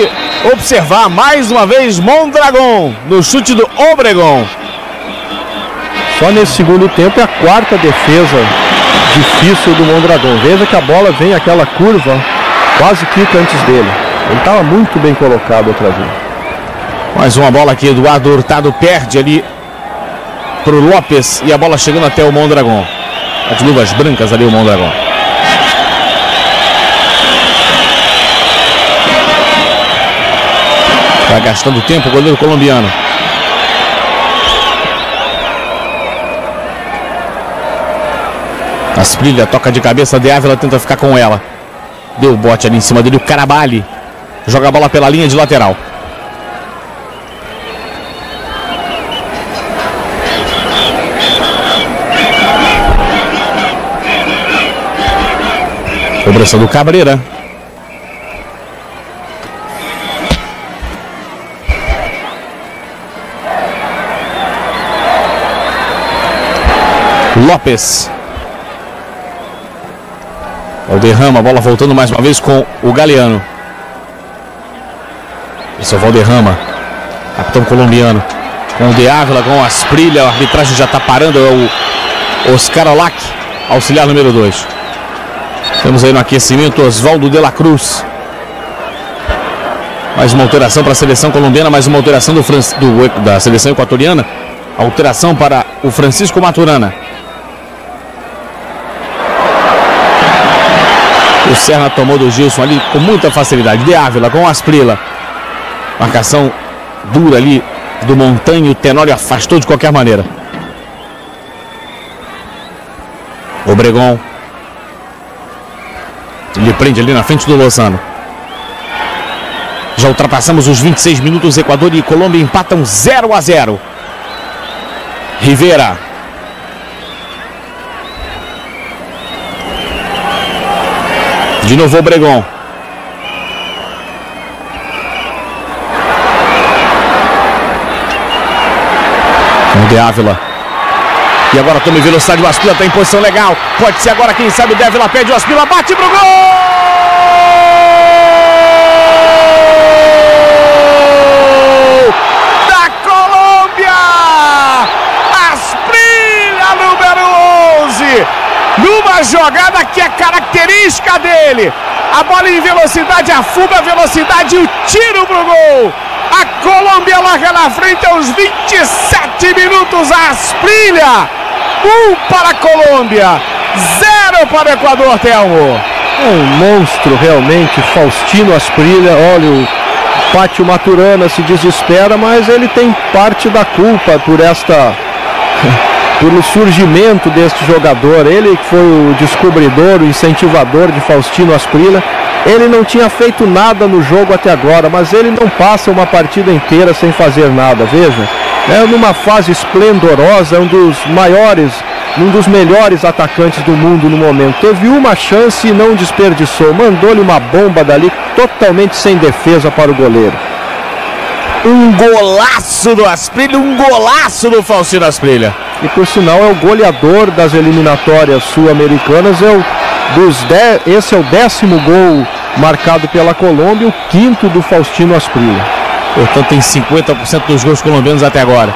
observar mais uma vez Mondragon no chute do Obregon. Só nesse segundo tempo é a quarta defesa difícil do Mondragon. Veja que a bola vem aquela curva, quase quica antes dele. Ele estava muito bem colocado outra vez. Mais uma bola que Eduardo Hurtado perde ali para o Lopes e a bola chegando até o Mondragon. As luvas brancas ali o Mondragon. Vai gastando tempo o goleiro colombiano. Asprilha toca de cabeça de Ávila, tenta ficar com ela. Deu bote ali em cima dele o Carabali. Joga a bola pela linha de lateral. Cobrança do Cabreira. Lopes. Valderrama, a bola voltando mais uma vez com o Galeano. Esse é o Valderrama, capitão colombiano. Com o De Ávila, com o Asprilha, a arbitragem já está parando. É o Oscar Alac, auxiliar número 2. Temos aí no aquecimento Oswaldo de la Cruz. Mais uma alteração para a seleção colombiana, mais uma alteração do, do, da seleção equatoriana. Alteração para o Francisco Maturana. O Serra tomou do Gilson ali com muita facilidade. De Ávila com Asprila. Marcação dura ali do Montanho. O Tenório afastou de qualquer maneira. Obregon. Ele prende ali na frente do Lozano. Já ultrapassamos os 26 minutos. Equador e Colômbia empatam 0 a 0. Rivera. De novo Obregon. Com de Ávila. E agora tome velocidade, o Aspila está em posição legal. Pode ser agora, quem sabe o Dávila pede, o Aspila bate pro gol! Numa jogada que é característica dele. A bola em velocidade, a fuga, a velocidade e o tiro pro gol. A Colômbia larga na frente aos 27 minutos. Asprilha. Um para a Colômbia, zero para o Equador, Telmo. É um monstro realmente, Faustino Asprilha. Olha, o Pátio Maturana se desespera, mas ele tem parte da culpa por esta pelo surgimento deste jogador. Ele que foi o descobridor, o incentivador de Faustino Asprila. Ele não tinha feito nada no jogo até agora, mas ele não passa uma partida inteira sem fazer nada. Veja, é numa fase esplendorosa, um dos maiores, um dos melhores atacantes do mundo no momento. Teve uma chance e não desperdiçou. Mandou-lhe uma bomba dali totalmente sem defesa para o goleiro. Um golaço do Asprilha, um golaço do Faustino Asprilha e por sinal é o goleador das eliminatórias sul-americanas. É o dos de, esse é o décimo gol marcado pela Colômbia, o quinto do Faustino Asprilla. Portanto, tem 50% dos gols colombianos até agora.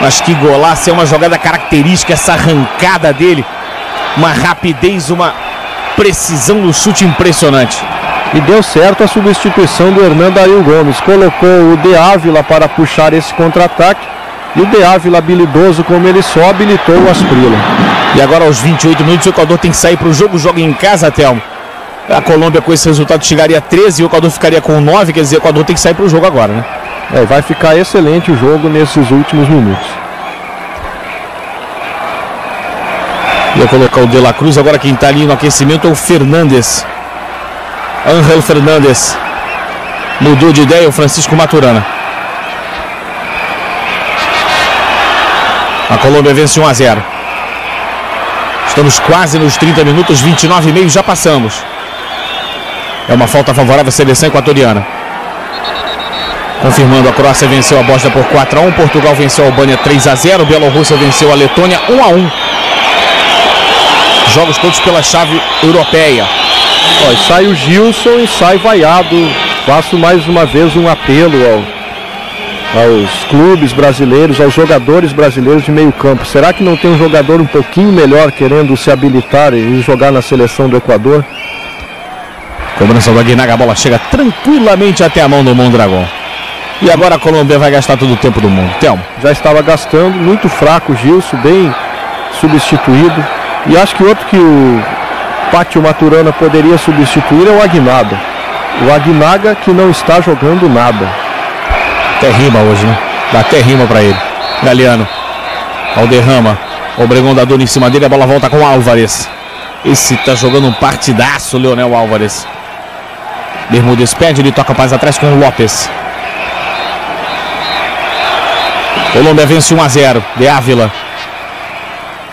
Mas que golaço, é uma jogada característica, essa arrancada dele. Uma rapidez, uma precisão no chute impressionante. E deu certo a substituição do Hernando Ariel Gomes. Colocou o De Ávila para puxar esse contra-ataque e o De Ávila, habilidoso como ele só, habilitou o Asprila. E agora aos 28 minutos o Equador tem que sair para o jogo, joga em casa, Thelmo. A Colômbia com esse resultado chegaria a 13 e o Equador ficaria com 9, quer dizer, o Equador tem que sair para o jogo agora, né? É, vai ficar excelente o jogo nesses últimos minutos. Ia colocar o De La Cruz, agora quem está ali no aquecimento é o Fernandes. Angel Fernandes. Mudou de ideia o Francisco Maturana. A Colômbia vence 1 a 0. Estamos quase nos 30 minutos, 29 e meio já passamos. É uma falta favorável à seleção equatoriana. Confirmando, a Croácia venceu a Bósnia por 4 a 1, Portugal venceu a Albânia 3 a 0, Bielorrússia venceu a Letônia 1 a 1. Jogos todos pela chave europeia. Ó, sai o Gilson e sai vaiado. Faço mais uma vez um apelo ao aos clubes brasileiros, aos jogadores brasileiros de meio campo. Será que não tem um jogador um pouquinho melhor querendo se habilitar e jogar na seleção do Equador? Cobrança do Aguinaga, a bola chega tranquilamente até a mão do Mondragão. E agora a Colômbia vai gastar todo o tempo do mundo. Telmo. Já estava gastando, muito fraco o Gilson, bem substituído. E acho que outro que o Pátio Maturana poderia substituir é o Aguinaga. O Aguinaga que não está jogando nada. Até rima hoje, né? Dá até rima pra ele. Galeano. Alderrama. Obregão dá dor em cima dele. A bola volta com o Álvares. Esse tá jogando um partidaço, Leonel Álvares. Bermudes pede, ele toca mais atrás com o Lopes. Colômbia vence 1 a 0. De Ávila.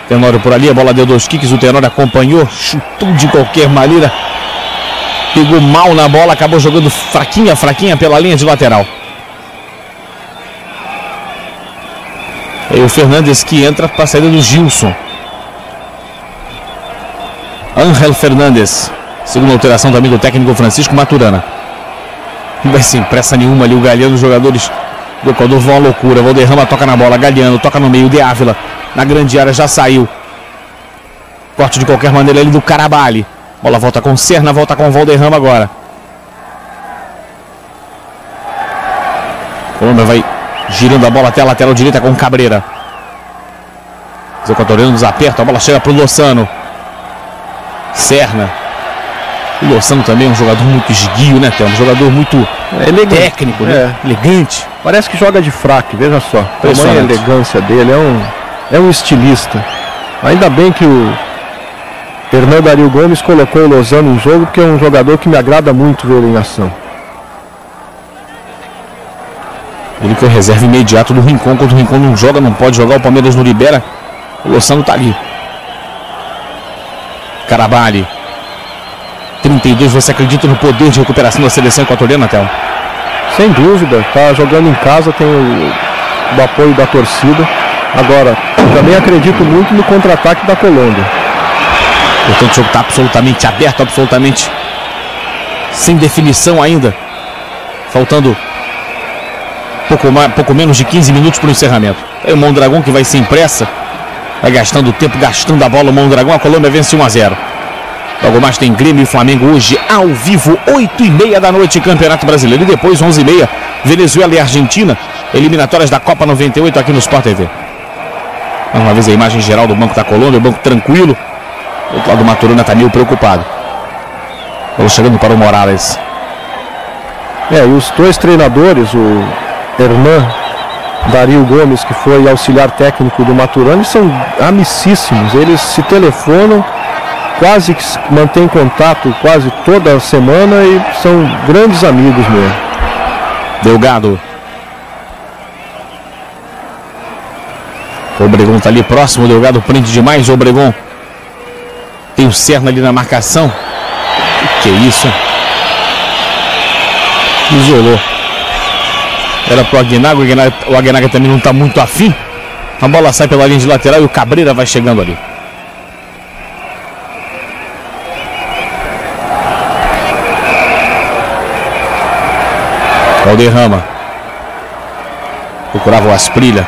Tenório por ali, a bola deu dois kicks, o Tenório acompanhou, chutou de qualquer maneira. Pegou mal na bola, acabou jogando fraquinha, fraquinha pela linha de lateral. O Fernandes que entra para a saída do Gilson. Angel Fernandes. Segunda alteração do técnico Francisco Maturana. Não vai sem pressa nenhuma ali. O Galeano, os jogadores do Equador vão à loucura. Valderrama toca na bola. Galeano toca no meio. De Ávila na grande área já saiu. Corte de qualquer maneira ali do Carabali. Bola volta com Serna, volta com Valderrama agora. Colômbia vai girando a bola até a lateral direita com Cabreira. Os equatorianos apertam, a bola chega para o Loçano. Serna. O Loçano também é um jogador muito esguio, né, Théo? Um jogador muito é elegante. técnico, né? É. Elegante. Parece que joga de fraque, veja só. Tamanha elegância dele, é um, é um estilista. Ainda bem que o Fernando Ariel Gomes colocou o Lozano em jogo, porque é um jogador que me agrada muito ver ele em ação. Ele que é reserva imediato do Rincon. Quando o Rincon não joga, não pode jogar, o Palmeiras não libera. O Lozano tá ali. Carabali. 32, você acredita no poder de recuperação da seleção equatoriana, Théo? Sem dúvida, tá jogando em casa, tem o, o apoio da torcida. Agora, também acredito muito no contra-ataque da Colômbia. Portanto, o jogo está absolutamente aberto, absolutamente sem definição ainda. Faltando pouco, mais, pouco menos de 15 minutos para o encerramento. É o Mondragão que vai sem pressa. Vai gastando tempo, gastando a bola o Mondragão. A Colômbia vence 1 a 0. Logo mais tem Grêmio e Flamengo hoje ao vivo, 8 e meia da noite, Campeonato Brasileiro. E depois, 11 e meia, Venezuela e Argentina, eliminatórias da Copa 98 aqui no Sport TV. Mais uma vez a imagem geral do Banco da Colômbia, o banco tranquilo. O outro lado do Maturana está meio preocupado. Vamos chegando para o Morales. É, e os dois treinadores, o Hernan Dario Gomes, que foi auxiliar técnico do Maturana, são amicíssimos. Eles se telefonam quase que mantém contato quase toda semana e são grandes amigos mesmo. Delgado. O Obregon está ali próximo, o Delgado prende demais o Obregon. Tem o Serna ali na marcação. Que, isso? Isolou. Era pro Aguinaga, o Aguinaga, o também não está muito afim. A bola sai pela linha de lateral e o Cabreira vai chegando ali. Valderrama. Procurava o Asprilha.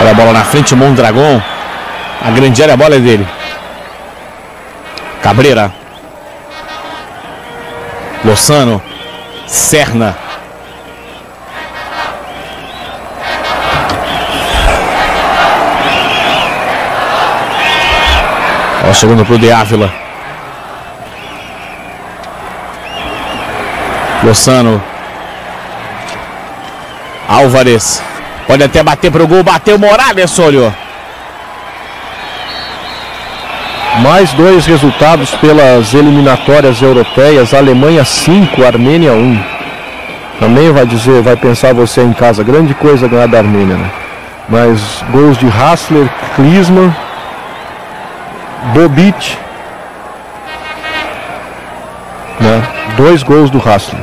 Olha a bola na frente, Mondragon. A grande área, a bola é dele. Cabreira. Loçano. Serna. Ó, chegando pro De Ávila. Loçano. Álvares. Pode até bater para o gol. Bateu Morales, olhou. Mais dois resultados pelas eliminatórias europeias. Alemanha 5, Armênia 1. Também vai dizer, vai pensar você em casa, grande coisa ganhar da Armênia, né? Mas gols de Hassler, Klinsmann, Bobic, né? Dois gols do Hassler.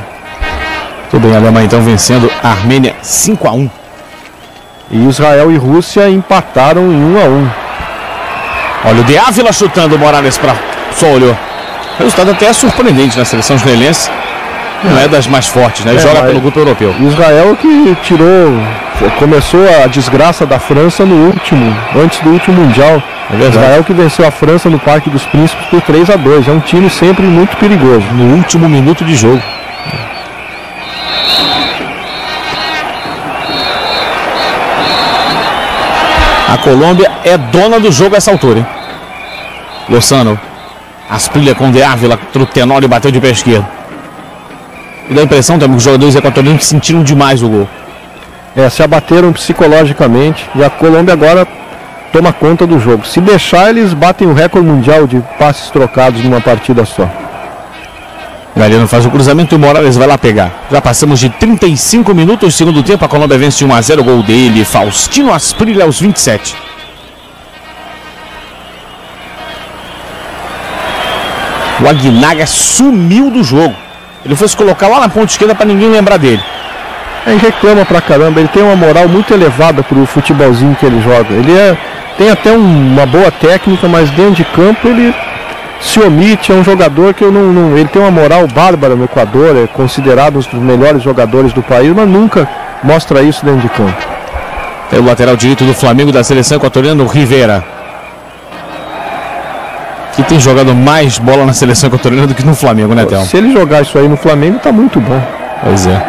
Tudo bem, a Alemanha então vencendo a Armênia 5 a 1 E Israel e Rússia empataram em 1 a 1 Olha o De Ávila chutando o Morales para só olhou. O resultado até é surpreendente na seleção israelense. Não é das mais fortes, né? É, joga pelo grupo europeu. Israel que tirou, começou a desgraça da França no último, antes do último Mundial. É Israel que venceu a França no Parque dos Príncipes por 3 a 2 É um time sempre muito perigoso. No último minuto de jogo. A Colômbia é dona do jogo a essa altura, hein? Lozano. Asprilha com De Ávila, o Tenório bateu de pé esquerdo. E dá a impressão também que os jogadores equatorianos sentiram demais o gol. É, se abateram psicologicamente e a Colômbia agora toma conta do jogo. Se deixar, eles batem o recorde mundial de passes trocados numa partida só. Galeno faz o cruzamento e o Morales vai lá pegar. Já passamos de 35 minutos, segundo tempo, a Colômbia vence 1 a 0 gol dele, Faustino Asprilha aos 27. O Aguinaga sumiu do jogo. Ele foi se colocar lá na ponta esquerda para ninguém lembrar dele. Ele reclama pra caramba, ele tem uma moral muito elevada pro futebolzinho que ele joga. Ele é, tem até um, uma boa técnica, mas dentro de campo ele se omite, é um jogador que eu não, não, Ele tem uma moral bárbara no Equador, é considerado um dos melhores jogadores do país, mas nunca mostra isso dentro de campo. Tem o lateral direito do Flamengo da seleção equatoriana, o Rivera. Tem jogado mais bola na seleção equatoriana do que no Flamengo, né, Théo? Se ele jogar isso aí no Flamengo, tá muito bom. Pois é.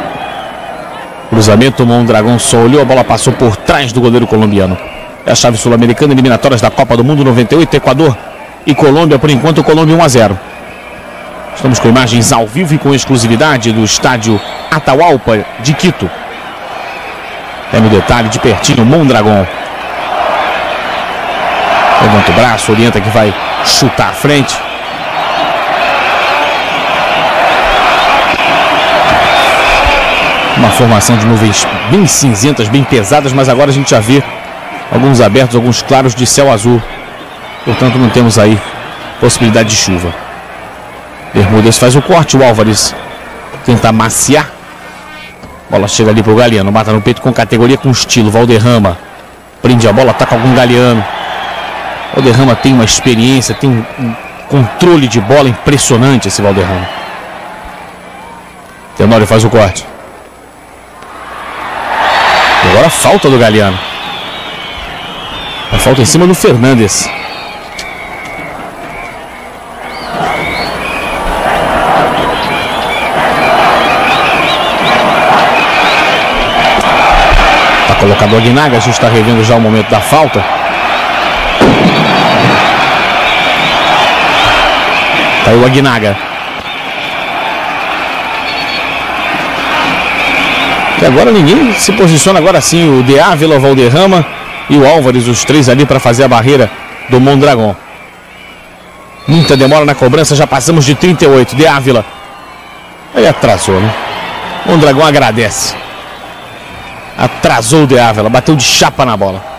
Cruzamento, o Dragão só olhou, a bola passou por trás do goleiro colombiano. É a chave sul-americana, eliminatórias da Copa do Mundo 98, Equador e Colômbia, por enquanto, Colômbia 1 a 0. Estamos com imagens ao vivo e com exclusividade do estádio Atahualpa de Quito. É no detalhe de pertinho, Mondragão. Levanta o braço, orienta que vai chutar à frente. Uma formação de nuvens bem cinzentas, bem pesadas, mas agora a gente já vê alguns abertos, alguns claros de céu azul. Portanto, não temos aí possibilidade de chuva. Bermudas faz o corte, o Álvares tenta maciar. Bola chega ali pro Galeano, mata no peito com categoria, com estilo. Valderrama prende a bola, ataca algum Galeano. Valderrama tem uma experiência, tem um, controle de bola impressionante esse Valderrama. Tenório faz o corte. E agora falta do Galeano. A falta em cima do Fernandes. Tá colocado o Aguinaga, a gente está revendo já o momento da falta. Tá aí o Aguinaga. E agora ninguém se posiciona agora sim. O De Ávila, o Valderrama e o Álvares, os três ali para fazer a barreira do Mondragão. Muita demora na cobrança, já passamos de 38. De Ávila. Ele atrasou, né? Mondragão agradece. Atrasou o De Ávila, bateu de chapa na bola.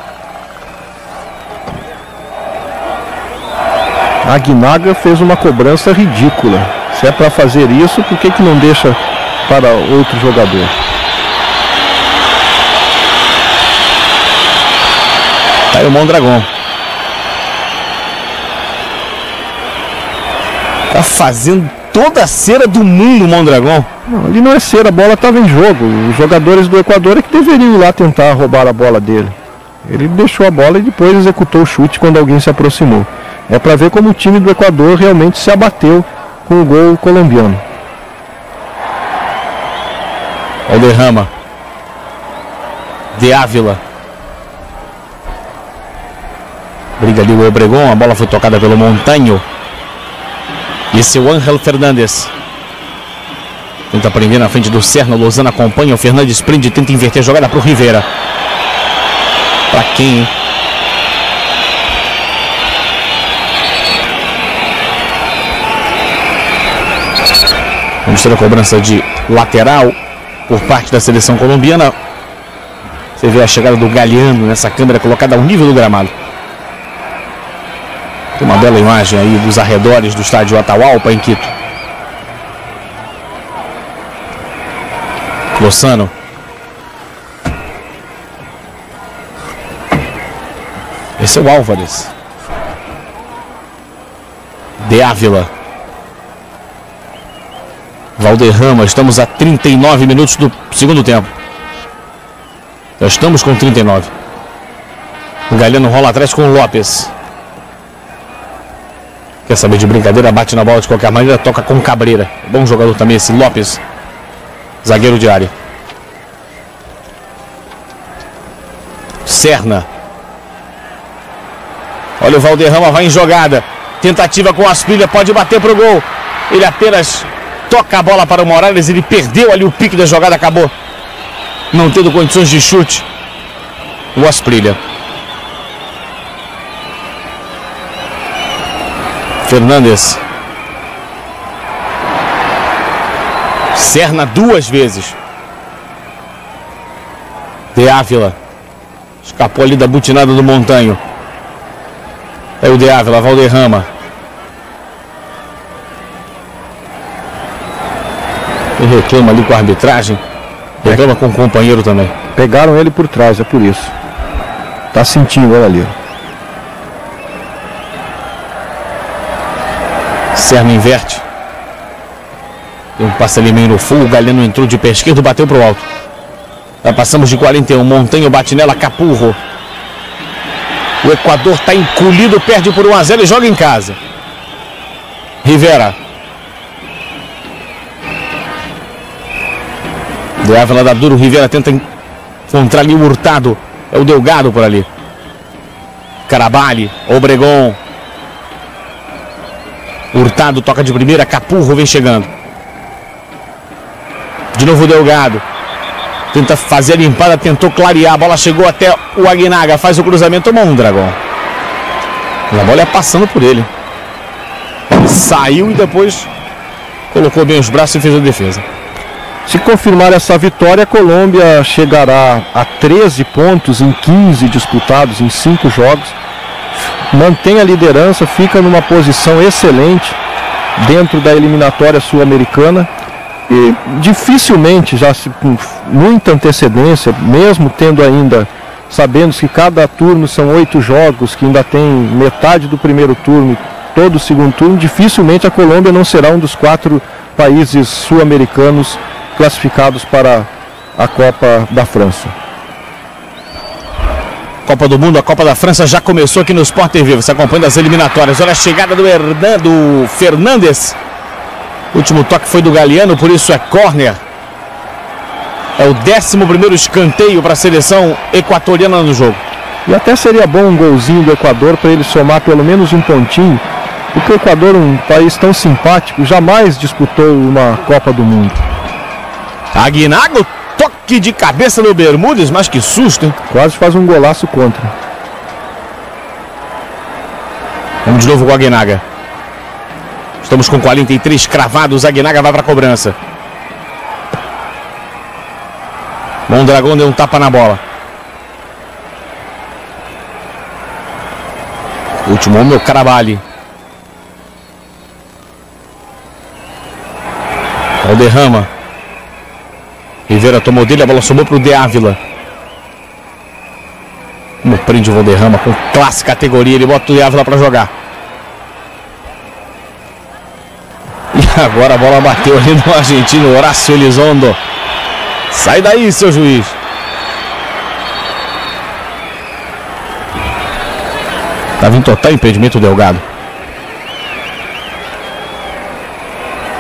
Aguinaga fez uma cobrança ridícula. Se é para fazer isso, por que, que não deixa para outro jogador? Tá aí o Mondragão. Tá fazendo toda a cera do mundo o Mondragão. Não, ali não é cera, a bola estava em jogo. Os jogadores do Equador é que deveriam ir lá tentar roubar a bola dele. Ele deixou a bola e depois executou o chute quando alguém se aproximou. É para ver como o time do Equador realmente se abateu com o gol colombiano. Alderrama. De Ávila. Briga ali o Obregon, a bola foi tocada pelo Montanho. E é o Ángel Fernandes. Tenta prender na frente do Serna, Lozano acompanha, o Fernandes prende, tenta inverter a jogada para o Rivera. Para quem, hein? Vamos ter a cobrança de lateral por parte da seleção colombiana. Você vê a chegada do Galeano nessa câmera colocada ao nível do gramado. Tem uma bela imagem aí dos arredores do estádio Atahualpa em Quito. Lozano. Esse é o Álvares. De Ávila. Valderrama, estamos a 39 minutos do segundo tempo. Já estamos com 39. O Galeno rola atrás com o Lopes. Quer saber de brincadeira? Bate na bola de qualquer maneira, toca com Cabreira. Bom jogador também esse Lopes. Zagueiro de área. Serna. Olha o Valderrama, vai em jogada. Tentativa com as pilhas, pode bater pro gol. Ele apenas toca a bola para o Morales. Ele perdeu ali o pique da jogada, acabou não tendo condições de chute. O Asprilha. Fernandes. Serna duas vezes. De Ávila. Escapou ali da butinada do Montanho. É o De Ávila, Valderrama. Ele reclama ali com a arbitragem. Reclama com o companheiro também. Pegaram ele por trás, é por isso. Tá sentindo, olha ali. Serna inverte. Tem um passe ali meio no full. O Galeno entrou de pé esquerdo, bateu pro alto. Já passamos de 41. Montanho bate nela, Capurro. O Equador está encolhido, perde por 1 a 0 e joga em casa. Rivera. De Ávila da duro, Rivera tenta encontrar ali o Hurtado. É o Delgado por ali. Carabali, Obregon. Hurtado toca de primeira, Capurro vem chegando. De novo o Delgado. Tenta fazer a limpada, tentou clarear. A bola chegou até o Aguinaga. Faz o cruzamento, tomou um dragão. A bola é passando por. Ele saiu e depois colocou bem os braços e fez a defesa. Se confirmar essa vitória, a Colômbia chegará a 13 pontos em 15 disputados em 5 jogos. Mantém a liderança, fica numa posição excelente dentro da eliminatória sul-americana e dificilmente, já com muita antecedência, mesmo tendo ainda, sabendo que cada turno são oito jogos, que ainda tem metade do primeiro turno, todo o segundo turno, dificilmente a Colômbia não será um dos quatro países sul-americanos classificados para a Copa da França. Copa do Mundo, a Copa da França já começou aqui no Sport TV. Você acompanha as eliminatórias. Olha a chegada do, Hernan, do Fernandes. O último toque foi do Galeano, por isso é corner. É o 11 primeiro escanteio para a seleção equatoriana no jogo. E até seria bom um golzinho do Equador para ele somar pelo menos um pontinho, porque o Equador, um país tão simpático, jamais disputou uma Copa do Mundo. Aguinago, toque de cabeça no Bermudes, mas que susto, hein? Quase faz um golaço contra. Vamos de novo com o Aguinaga. Estamos com 43 cravados. Aguinaga vai para a cobrança. Mondragão deu um tapa na bola. Último homem, o Carabali. É o derrama. Rivera tomou dele, a bola somou para o De Ávila. Como prende o Valderrama com classe categoria, ele bota o De Ávila para jogar. E agora a bola bateu ali no argentino Horácio Elizondo. Sai daí, seu juiz. Estava em total impedimento Delgado.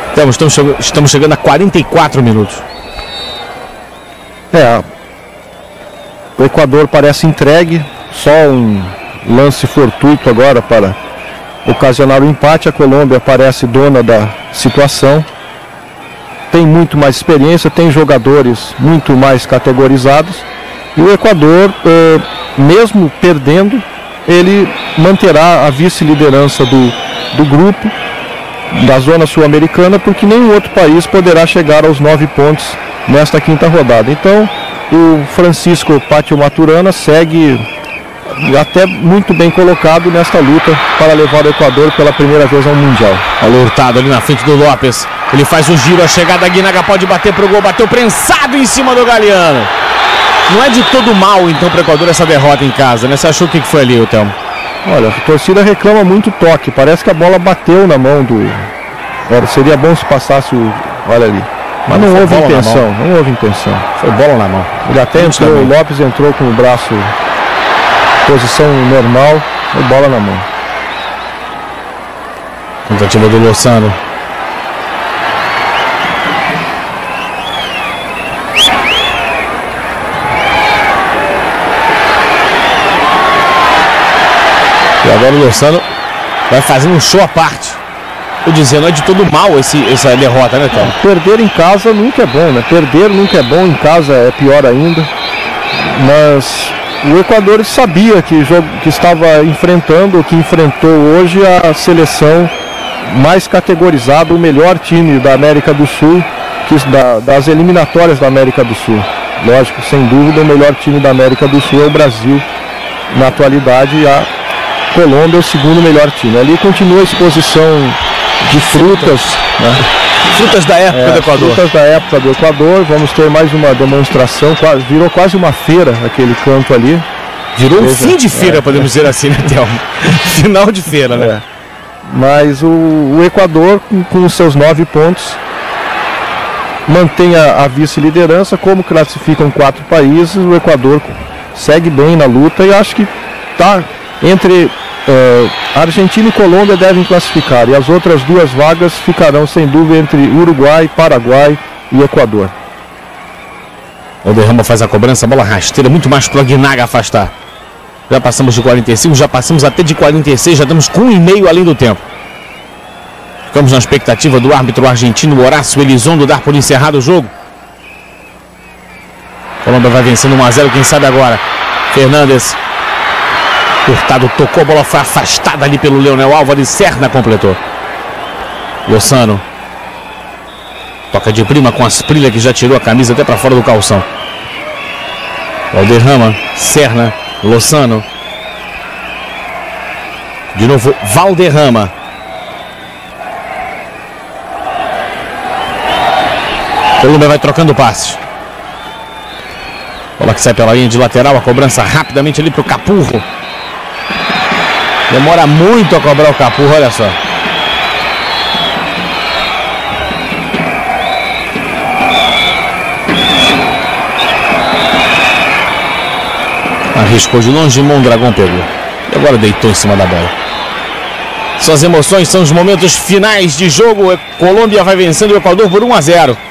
Estamos, estamos, estamos chegando a 44 minutos. É, o Equador parece entregue, só um lance fortuito agora para ocasionar o empate. A Colômbia parece dona da situação, tem muito mais experiência, tem jogadores muito mais categorizados. E o Equador, eh, mesmo perdendo, ele manterá a vice-liderança do, do grupo da zona sul-americana, porque nenhum outro país poderá chegar aos nove pontos nesta quinta rodada. Então, o Francisco Pátio Maturana segue até muito bem colocado nesta luta para levar o Equador pela primeira vez ao Mundial. Olha o Hurtado ali na frente do Lopes. Ele faz o giro, a chegada da Guinaga pode bater pro gol, bateu prensado em cima do Galeano. Não é de todo mal então para o Equador essa derrota em casa, né? Você achou o que foi ali, Thelmo? Olha, a torcida reclama muito toque. Parece que a bola bateu na mão do. Era, seria bom se passasse o. Olha ali. Mas não, não houve intenção, não houve intenção. Foi bola na mão. Ele até entrou, o Lopes entrou com o braço posição normal, foi bola na mão. Tentativa do Lozano. E agora o Lozano vai fazer um show à parte. Tô dizendo, é de todo mal esse, essa derrota, né, Tom? Perder em casa nunca é bom, né? Perder nunca é bom, em casa é pior ainda. Mas o Equador sabia que, que estava enfrentando, que enfrentou hoje a seleção mais categorizada, o melhor time da América do Sul, que, da, das eliminatórias da América do Sul. Lógico, sem dúvida, o melhor time da América do Sul é o Brasil. Na atualidade, a Colômbia é o segundo melhor time. Ali continua a exposição de frutas. Né? Frutas da época é, do Equador. Frutas da época do Equador. Vamos ter mais uma demonstração. Virou quase uma feira aquele campo ali. Virou um fim de feira, é, podemos dizer assim, né, Thelma? Final de feira, né? É. Mas o, o Equador, com, com, os seus nove pontos, mantém a, a vice-liderança. Como classificam quatro países, o Equador segue bem na luta e acho que está entre uh, Argentina e Colômbia devem classificar e as outras duas vagas ficarão sem dúvida entre Uruguai, Paraguai e Equador. O Derrama faz a cobrança, bola rasteira, muito mais para o Aguinaga afastar. Já passamos de 45, já passamos até de 46, já estamos com um e meio além do tempo. Ficamos na expectativa do árbitro argentino Horácio Elizondo dar por encerrado o jogo. Colômbia vai vencendo 1 a 0, quem sabe agora. Fernandes. Hurtado tocou, a bola foi afastada ali pelo Leonel Álvares. Serna completou. Lozano. Toca de prima com as prilhas que já tirou a camisa até para fora do calção. Valderrama, Serna, Lozano. De novo, Valderrama. Colômbia vai trocando passes. Bola que sai pela linha de lateral, a cobrança rapidamente ali para o Capurro. Demora muito a cobrar o Capurro, olha só. Arriscou de longe, Mondragão pegou. E agora deitou em cima da bola. Suas emoções são os momentos finais de jogo. Colômbia vai vencendo o Equador por 1 a 0.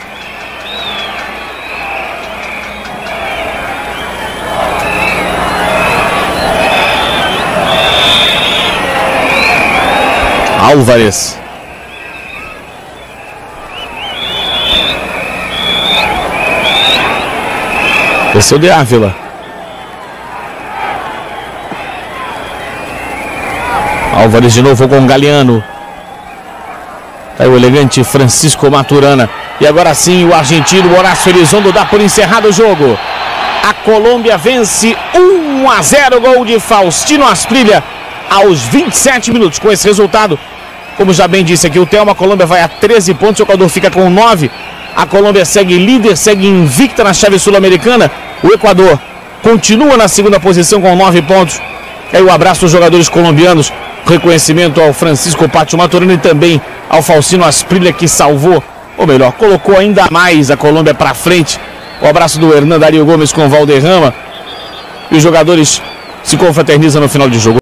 Álvares. Desceu de Ávila. Álvares de novo com Galeano. Tá aí o elegante Francisco Maturana. E agora sim o argentino Horácio Elizondo dá por encerrado o jogo. A Colômbia vence 1 a 0 gol de Faustino Asprilha aos 27 minutos. Com esse resultado, como já bem disse aqui, o Thelma, a Colômbia vai a 13 pontos, o Equador fica com 9. A Colômbia segue líder, segue invicta na chave sul-americana. O Equador continua na segunda posição com 9 pontos. E aí o abraço aos jogadores colombianos. Reconhecimento ao Francisco Pátio Maturano e também ao Falcino Asprilha que salvou, ou melhor, colocou ainda mais a Colômbia para frente. O abraço do Hernandario Gomes com o Valderrama. E os jogadores se confraternizam no final de jogo.